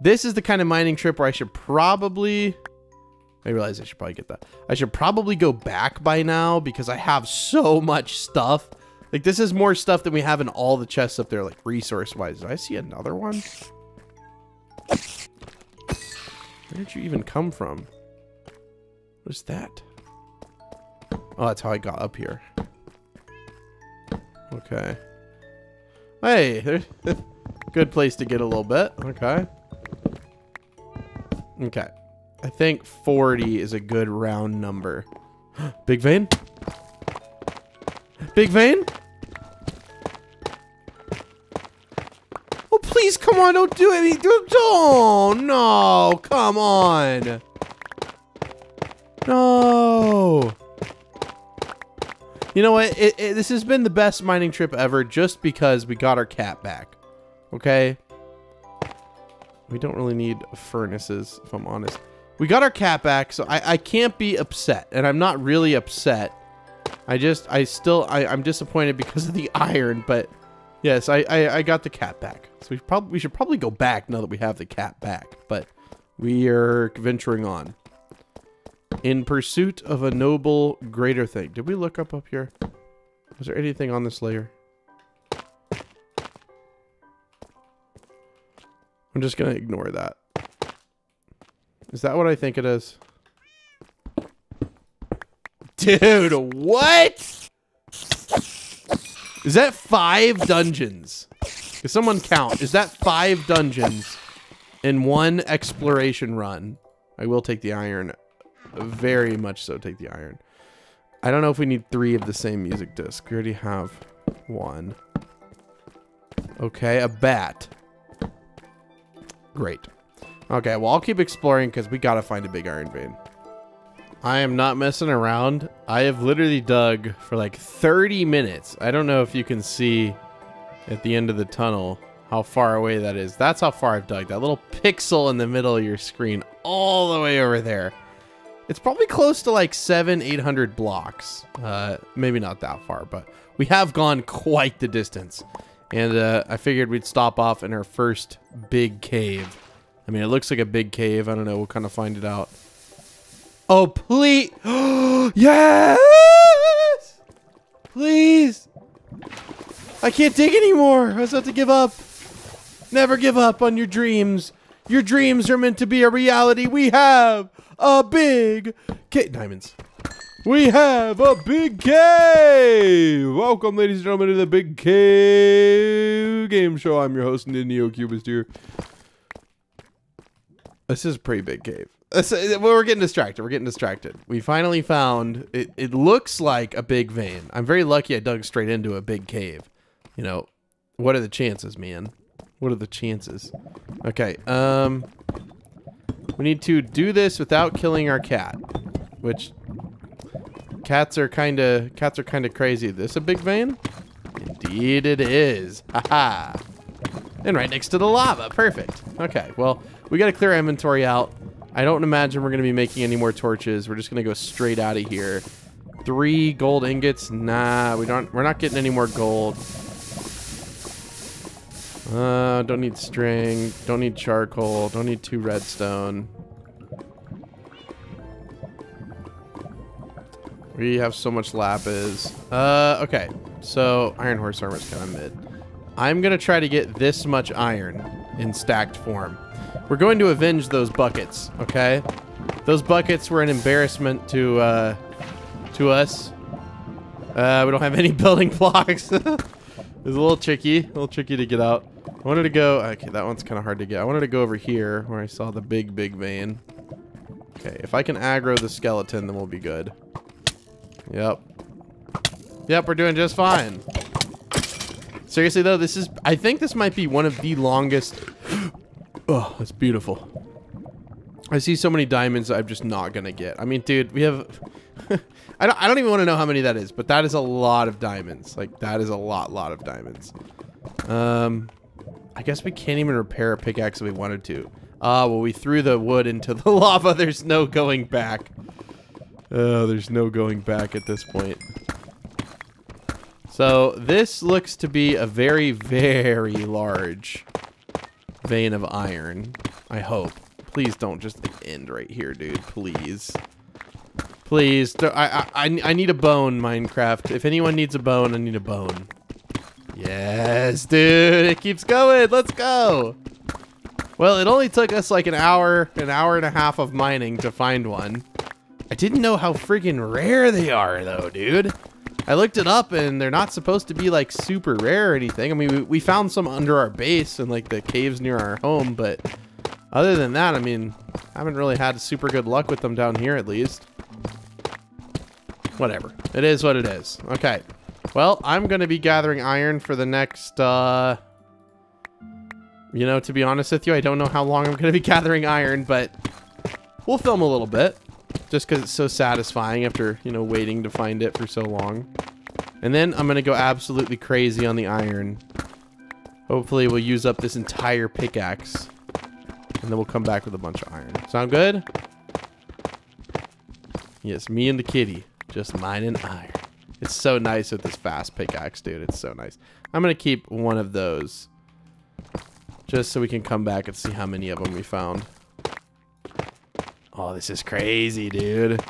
this is the kind of mining trip where I should probably... I realize I should probably get that. I should probably go back by now because I have so much stuff. Like, this is more stuff than we have in all the chests up there, like, resource-wise. Do I see another one? Where did you even come from? What is that? Oh, that's how I got up here. Okay. Hey, good place to get a little bit. Okay. Okay. I think 40 is a good round number. Big vein? Big vein? Oh, please, come on, don't do it. don't, oh, no, come on. No. You know what? It, it, this has been the best mining trip ever just because we got our cat back. Okay? We don't really need furnaces, if I'm honest. We got our cat back, so I, I can't be upset. And I'm not really upset. I just, I still, I, I'm disappointed because of the iron. But yes, I, I, I got the cat back. So we, probably, we should probably go back now that we have the cat back. But we are venturing on. In pursuit of a noble greater thing. Did we look up up here? Was there anything on this layer? I'm just going to ignore that. Is that what I think it is? Dude, what? Is that five dungeons? Can someone count? Is that five dungeons in one exploration run? I will take the iron very much so take the iron. I don't know if we need three of the same music disc. We already have one. Okay, a bat. Great. Okay, well, I'll keep exploring because we got to find a big iron vein. I am not messing around. I have literally dug for like 30 minutes. I don't know if you can see at the end of the tunnel how far away that is. That's how far I've dug. That little pixel in the middle of your screen all the way over there. It's probably close to like seven, 800 blocks. Uh, maybe not that far, but we have gone quite the distance. And uh, I figured we'd stop off in our first big cave. I mean, it looks like a big cave. I don't know. We'll kind of find it out. Oh, please. yes! Please. I can't dig anymore. I was about to give up. Never give up on your dreams. Your dreams are meant to be a reality. We have a big cave. Diamonds. We have a big cave. Welcome, ladies and gentlemen, to the Big Cave Game Show. I'm your host, NeoCubest here. This is a pretty big cave. We're getting distracted. We're getting distracted. We finally found it. It looks like a big vein. I'm very lucky I dug straight into a big cave. You know, what are the chances, man? What are the chances? Okay, um, we need to do this without killing our cat, which cats are kind of cats are kind of crazy. Is this a big vein? Indeed, it is. Haha. and right next to the lava. Perfect. Okay, well, we got to clear inventory out. I don't imagine we're going to be making any more torches. We're just going to go straight out of here. Three gold ingots? Nah, we don't. We're not getting any more gold. Uh, don't need string. Don't need charcoal. Don't need two redstone. We have so much lapis. Uh, okay. So, iron horse armor is kind of mid. I'm going to try to get this much iron in stacked form. We're going to avenge those buckets, okay? Those buckets were an embarrassment to, uh, to us. Uh, we don't have any building blocks. it's a little tricky, a little tricky to get out. I wanted to go, okay, that one's kind of hard to get. I wanted to go over here where I saw the big, big vein. Okay, if I can aggro the skeleton, then we'll be good. Yep. Yep, we're doing just fine. Seriously though, this is, I think this might be one of the longest, oh, that's beautiful. I see so many diamonds I'm just not gonna get. I mean, dude, we have, I, don't, I don't even want to know how many that is, but that is a lot of diamonds. Like, that is a lot, lot of diamonds. Um, I guess we can't even repair a pickaxe if we wanted to. Ah, well, we threw the wood into the lava. There's no going back. Oh, there's no going back at this point. So, this looks to be a very, very large vein of iron. I hope. Please don't just end right here, dude. Please. Please. I, I, I need a bone, Minecraft. If anyone needs a bone, I need a bone. Yes, dude. It keeps going. Let's go. Well, it only took us like an hour, an hour and a half of mining to find one. I didn't know how friggin' rare they are, though, dude. I looked it up, and they're not supposed to be, like, super rare or anything. I mean, we, we found some under our base and, like, the caves near our home, but other than that, I mean, I haven't really had super good luck with them down here, at least. Whatever. It is what it is. Okay. Well, I'm going to be gathering iron for the next, uh... You know, to be honest with you, I don't know how long I'm going to be gathering iron, but we'll film a little bit. Just because it's so satisfying after, you know, waiting to find it for so long. And then I'm going to go absolutely crazy on the iron. Hopefully we'll use up this entire pickaxe. And then we'll come back with a bunch of iron. Sound good? Yes, me and the kitty. Just mining iron. It's so nice with this fast pickaxe, dude. It's so nice. I'm going to keep one of those. Just so we can come back and see how many of them we found. Oh, this is crazy, dude.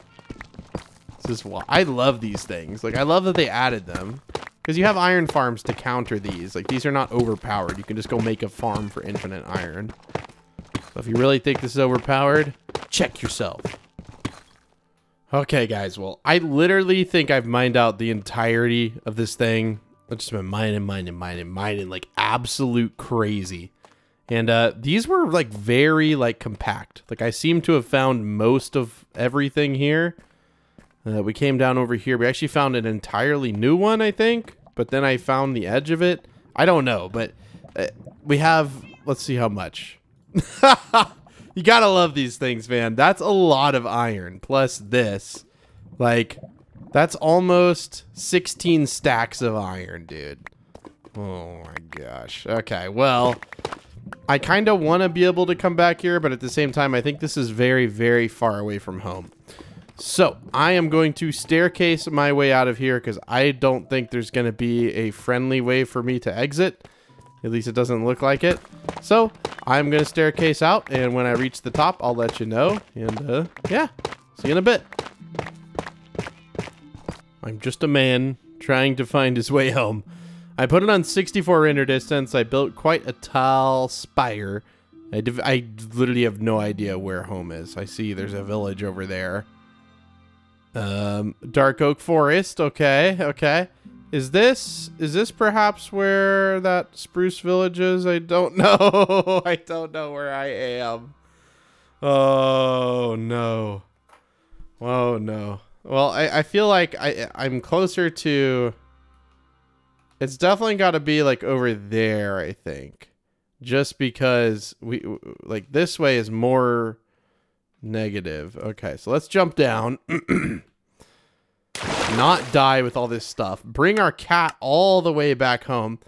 This is what I love these things. Like, I love that they added them. Because you have iron farms to counter these. Like, these are not overpowered. You can just go make a farm for infinite iron. So if you really think this is overpowered, check yourself. Okay, guys. Well, I literally think I've mined out the entirety of this thing. I've just been mining, mining, mining, mining like absolute crazy. And uh, these were like very like compact. Like I seem to have found most of everything here. Uh, we came down over here. We actually found an entirely new one, I think. But then I found the edge of it. I don't know, but uh, we have. Let's see how much. You gotta love these things, man. That's a lot of iron. Plus this. Like, that's almost 16 stacks of iron, dude. Oh my gosh. Okay, well, I kind of want to be able to come back here, but at the same time, I think this is very, very far away from home. So, I am going to staircase my way out of here because I don't think there's going to be a friendly way for me to exit. At least it doesn't look like it. So, I'm going to staircase out, and when I reach the top, I'll let you know. And, uh, yeah, see you in a bit. I'm just a man trying to find his way home. I put it on 64 render distance. I built quite a tall spire. I, I literally have no idea where home is. I see there's a village over there. Um, Dark Oak Forest. Okay, okay. Is this is this perhaps where that spruce village is? I don't know. I don't know where I am. Oh no. Oh no. Well, I, I feel like I I'm closer to it's definitely got to be like over there, I think. Just because we like this way is more Negative. Okay, so let's jump down. Not die with all this stuff. Bring our cat all the way back home.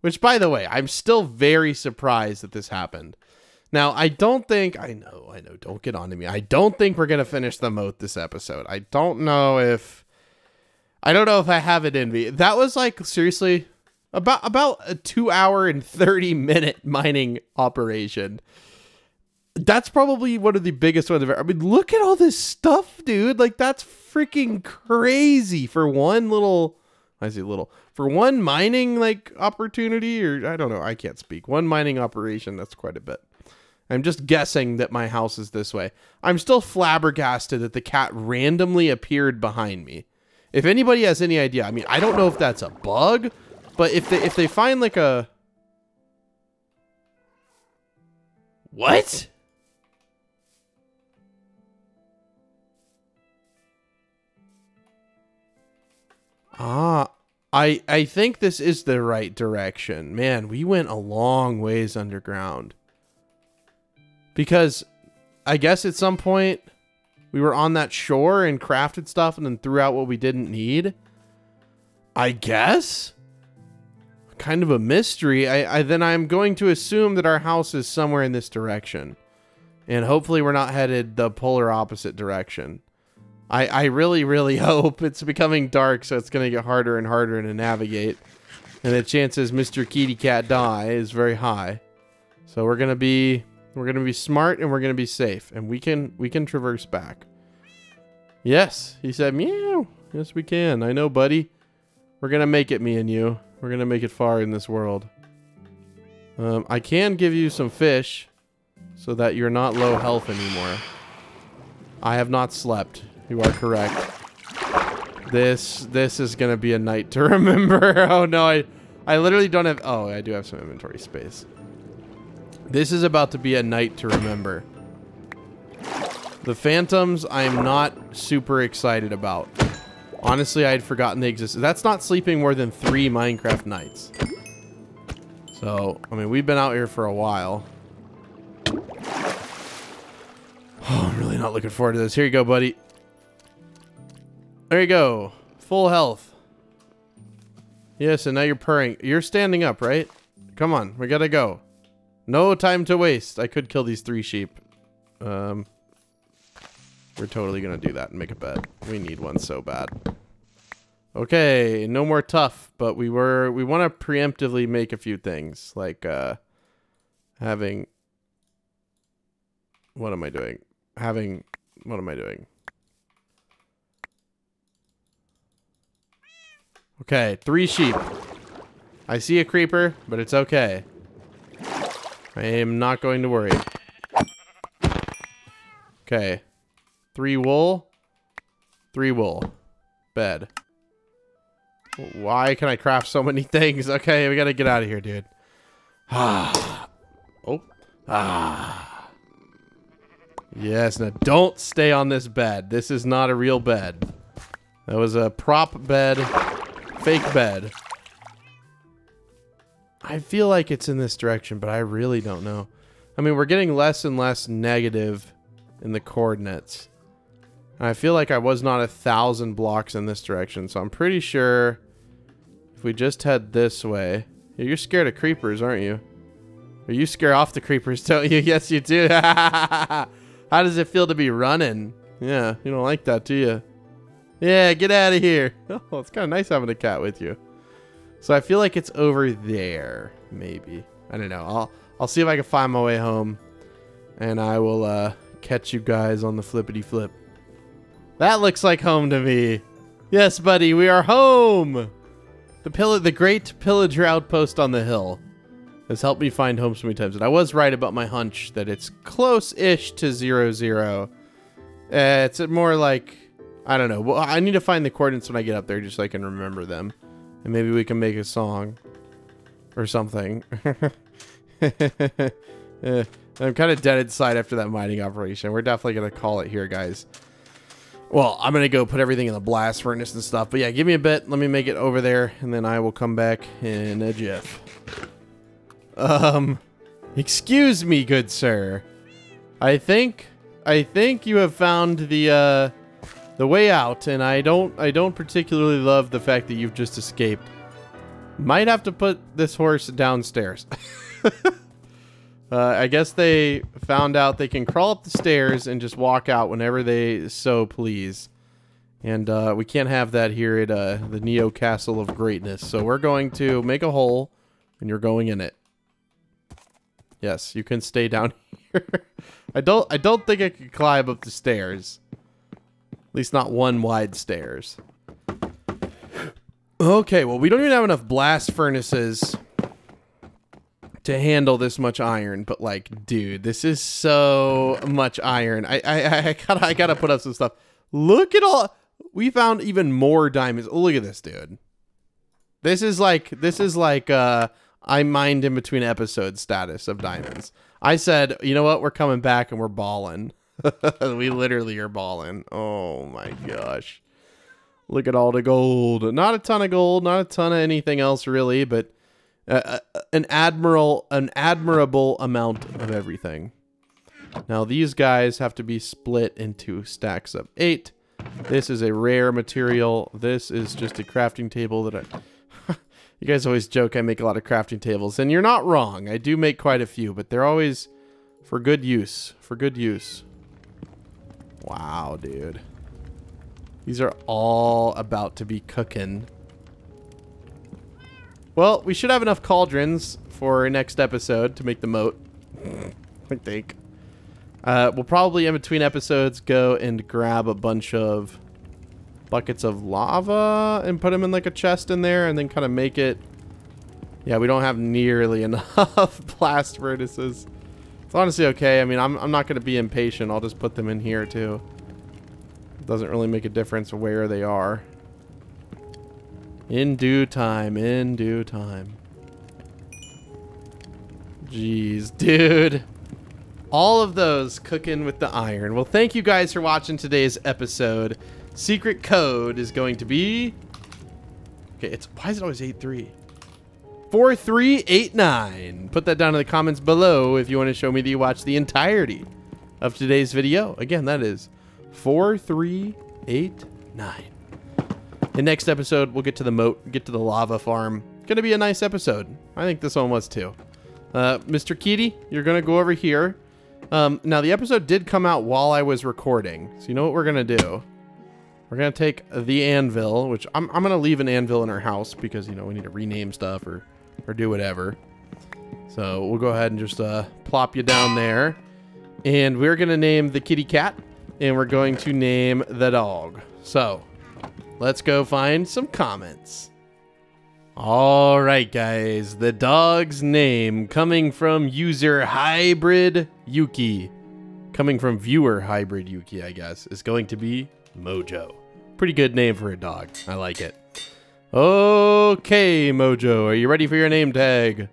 Which, by the way, I'm still very surprised that this happened. Now, I don't think... I know, I know. Don't get on to me. I don't think we're going to finish the moat this episode. I don't know if... I don't know if I have it in me. That was, like, seriously... About about a two hour and 30 minute mining operation that's probably one of the biggest ones ever. I mean, look at all this stuff, dude. Like that's freaking crazy for one little I say little for one mining like opportunity or I don't know, I can't speak. One mining operation, that's quite a bit. I'm just guessing that my house is this way. I'm still flabbergasted that the cat randomly appeared behind me. If anybody has any idea, I mean, I don't know if that's a bug, but if they if they find like a What? Ah, I I think this is the right direction. Man, we went a long ways underground. Because I guess at some point we were on that shore and crafted stuff and then threw out what we didn't need. I guess? Kind of a mystery. I, I then I'm going to assume that our house is somewhere in this direction. And hopefully we're not headed the polar opposite direction. I, I really, really hope it's becoming dark, so it's going to get harder and harder to navigate. And the chances Mr. Kitty Cat die is very high. So we're gonna be we're gonna be smart and we're gonna be safe, and we can we can traverse back. Yes, he said meow. Yes, we can. I know, buddy. We're gonna make it, me and you. We're gonna make it far in this world. Um, I can give you some fish, so that you're not low health anymore. I have not slept. You are correct. This this is gonna be a night to remember. oh no, I I literally don't have oh I do have some inventory space. This is about to be a night to remember. The phantoms I'm not super excited about. Honestly, I had forgotten they existed. That's not sleeping more than three Minecraft nights. So, I mean, we've been out here for a while. Oh, I'm really not looking forward to this. Here you go, buddy. There you go. Full health. Yes, and now you're purring. You're standing up, right? Come on, we gotta go. No time to waste. I could kill these three sheep. Um, we're totally gonna do that and make a bet. We need one so bad. Okay, no more tough, but we were we want to preemptively make a few things like uh having what am I doing? Having what am I doing? Okay, three sheep. I see a creeper, but it's okay. I am not going to worry. Okay. Three wool. Three wool. Bed. Why can I craft so many things? Okay, we gotta get out of here, dude. Ah. oh. Ah. Yes, now don't stay on this bed. This is not a real bed. That was a prop bed fake bed. I feel like it's in this direction, but I really don't know. I mean, we're getting less and less negative in the coordinates. And I feel like I was not a thousand blocks in this direction, so I'm pretty sure if we just head this way... You're scared of creepers, aren't you? Or you scare off the creepers, don't you? Yes, you do. How does it feel to be running? Yeah, you don't like that, do you? Yeah, get out of here. Oh, it's kind of nice having a cat with you. So I feel like it's over there, maybe. I don't know. I'll I'll see if I can find my way home, and I will uh, catch you guys on the flippity flip. That looks like home to me. Yes, buddy, we are home. The pill the great pillager outpost on the hill has helped me find home so many times, and I was right about my hunch that it's close-ish to zero zero. Uh, it's more like I don't know. Well, I need to find the coordinates when I get up there just so I can remember them. And maybe we can make a song. Or something. I'm kind of dead inside after that mining operation. We're definitely going to call it here, guys. Well, I'm going to go put everything in the blast furnace and stuff. But yeah, give me a bit. Let me make it over there. And then I will come back in a jiff. Um, excuse me, good sir. I think, I think you have found the, uh, the way out, and I don't I don't particularly love the fact that you've just escaped. Might have to put this horse downstairs. uh, I guess they found out they can crawl up the stairs and just walk out whenever they so please. And uh, we can't have that here at uh, the Neo Castle of Greatness. So we're going to make a hole, and you're going in it. Yes, you can stay down here. I don't I don't think I can climb up the stairs. At least not one wide stairs. Okay, well, we don't even have enough blast furnaces to handle this much iron, but like, dude, this is so much iron. I I, I gotta I gotta put up some stuff. Look at all we found even more diamonds. Look at this, dude. This is like this is like uh I mined in between episodes status of diamonds. I said, you know what, we're coming back and we're balling. we literally are balling. Oh my gosh. Look at all the gold. Not a ton of gold, not a ton of anything else really, but uh, uh, an admiral an admirable amount of everything. Now these guys have to be split into stacks of 8. This is a rare material. This is just a crafting table that I You guys always joke I make a lot of crafting tables, and you're not wrong. I do make quite a few, but they're always for good use. For good use. Wow, dude. These are all about to be cooking. Well, we should have enough cauldrons for next episode to make the moat. I think. Uh, we'll probably, in between episodes, go and grab a bunch of buckets of lava and put them in like a chest in there and then kind of make it... Yeah, we don't have nearly enough blast furnaces. It's honestly okay. I mean, I'm, I'm not going to be impatient. I'll just put them in here too. It doesn't really make a difference where they are. In due time, in due time. Jeez, dude. All of those cooking with the iron. Well, thank you guys for watching today's episode. Secret code is going to be... Okay, it's... Why is it always 8-3? 4389. Put that down in the comments below if you want to show me that you watched the entirety of today's video. Again, that is 4389. In next episode, we'll get to the moat, get to the lava farm. Gonna be a nice episode. I think this one was too. Uh, Mr. Kitty, you're gonna go over here. Um, now the episode did come out while I was recording, so you know what we're gonna do? We're gonna take the anvil, which I'm, I'm gonna leave an anvil in our house because you know we need to rename stuff or or do whatever. So we'll go ahead and just uh, plop you down there. And we're going to name the kitty cat. And we're going to name the dog. So let's go find some comments. All right, guys. The dog's name coming from user Hybrid Yuki. Coming from viewer Hybrid Yuki, I guess, is going to be Mojo. Pretty good name for a dog. I like it. Okay, Mojo, are you ready for your name tag?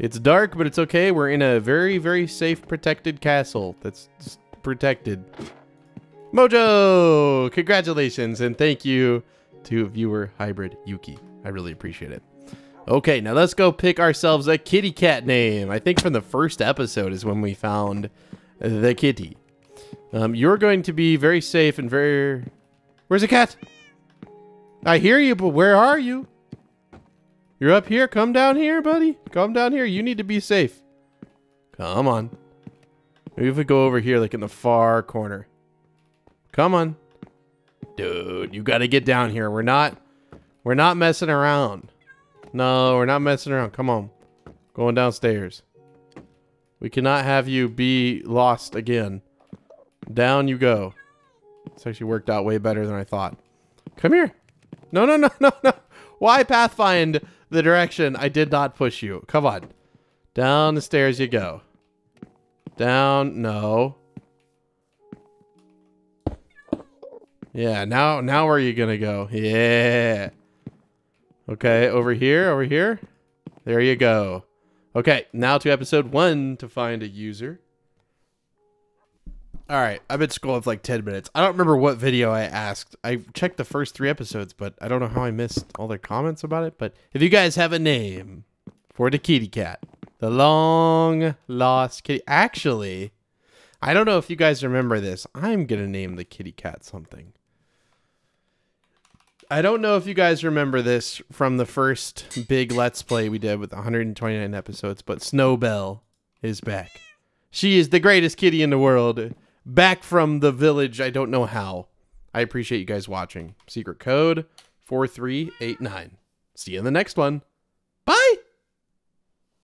It's dark, but it's okay. We're in a very, very safe, protected castle that's protected. Mojo! Congratulations, and thank you to viewer Hybrid Yuki. I really appreciate it. Okay, now let's go pick ourselves a kitty cat name. I think from the first episode is when we found the kitty. Um, you're going to be very safe and very... Where's the cat? I hear you, but where are you? You're up here. Come down here, buddy. Come down here. You need to be safe. Come on. Maybe if we go over here, like in the far corner. Come on. Dude, you got to get down here. We're not we're not messing around. No, we're not messing around. Come on. Going downstairs. We cannot have you be lost again. Down you go. It's actually worked out way better than I thought. Come here. No, no, no, no, no. Why pathfind the direction I did not push you? Come on. Down the stairs you go. Down. No. Yeah, now now where are you gonna go? Yeah. Okay, over here, over here. There you go. Okay, now to episode one to find a user. All right, I've been scrolling for like 10 minutes. I don't remember what video I asked. I checked the first three episodes, but I don't know how I missed all their comments about it. But if you guys have a name for the kitty cat, the long lost kitty. Actually, I don't know if you guys remember this. I'm to name the kitty cat something. I don't know if you guys remember this from the first big Let's Play we did with 129 episodes, but Snowbell is back. She is the greatest kitty in the world. Back from the village, I don't know how. I appreciate you guys watching. Secret code 4389. See you in the next one. Bye!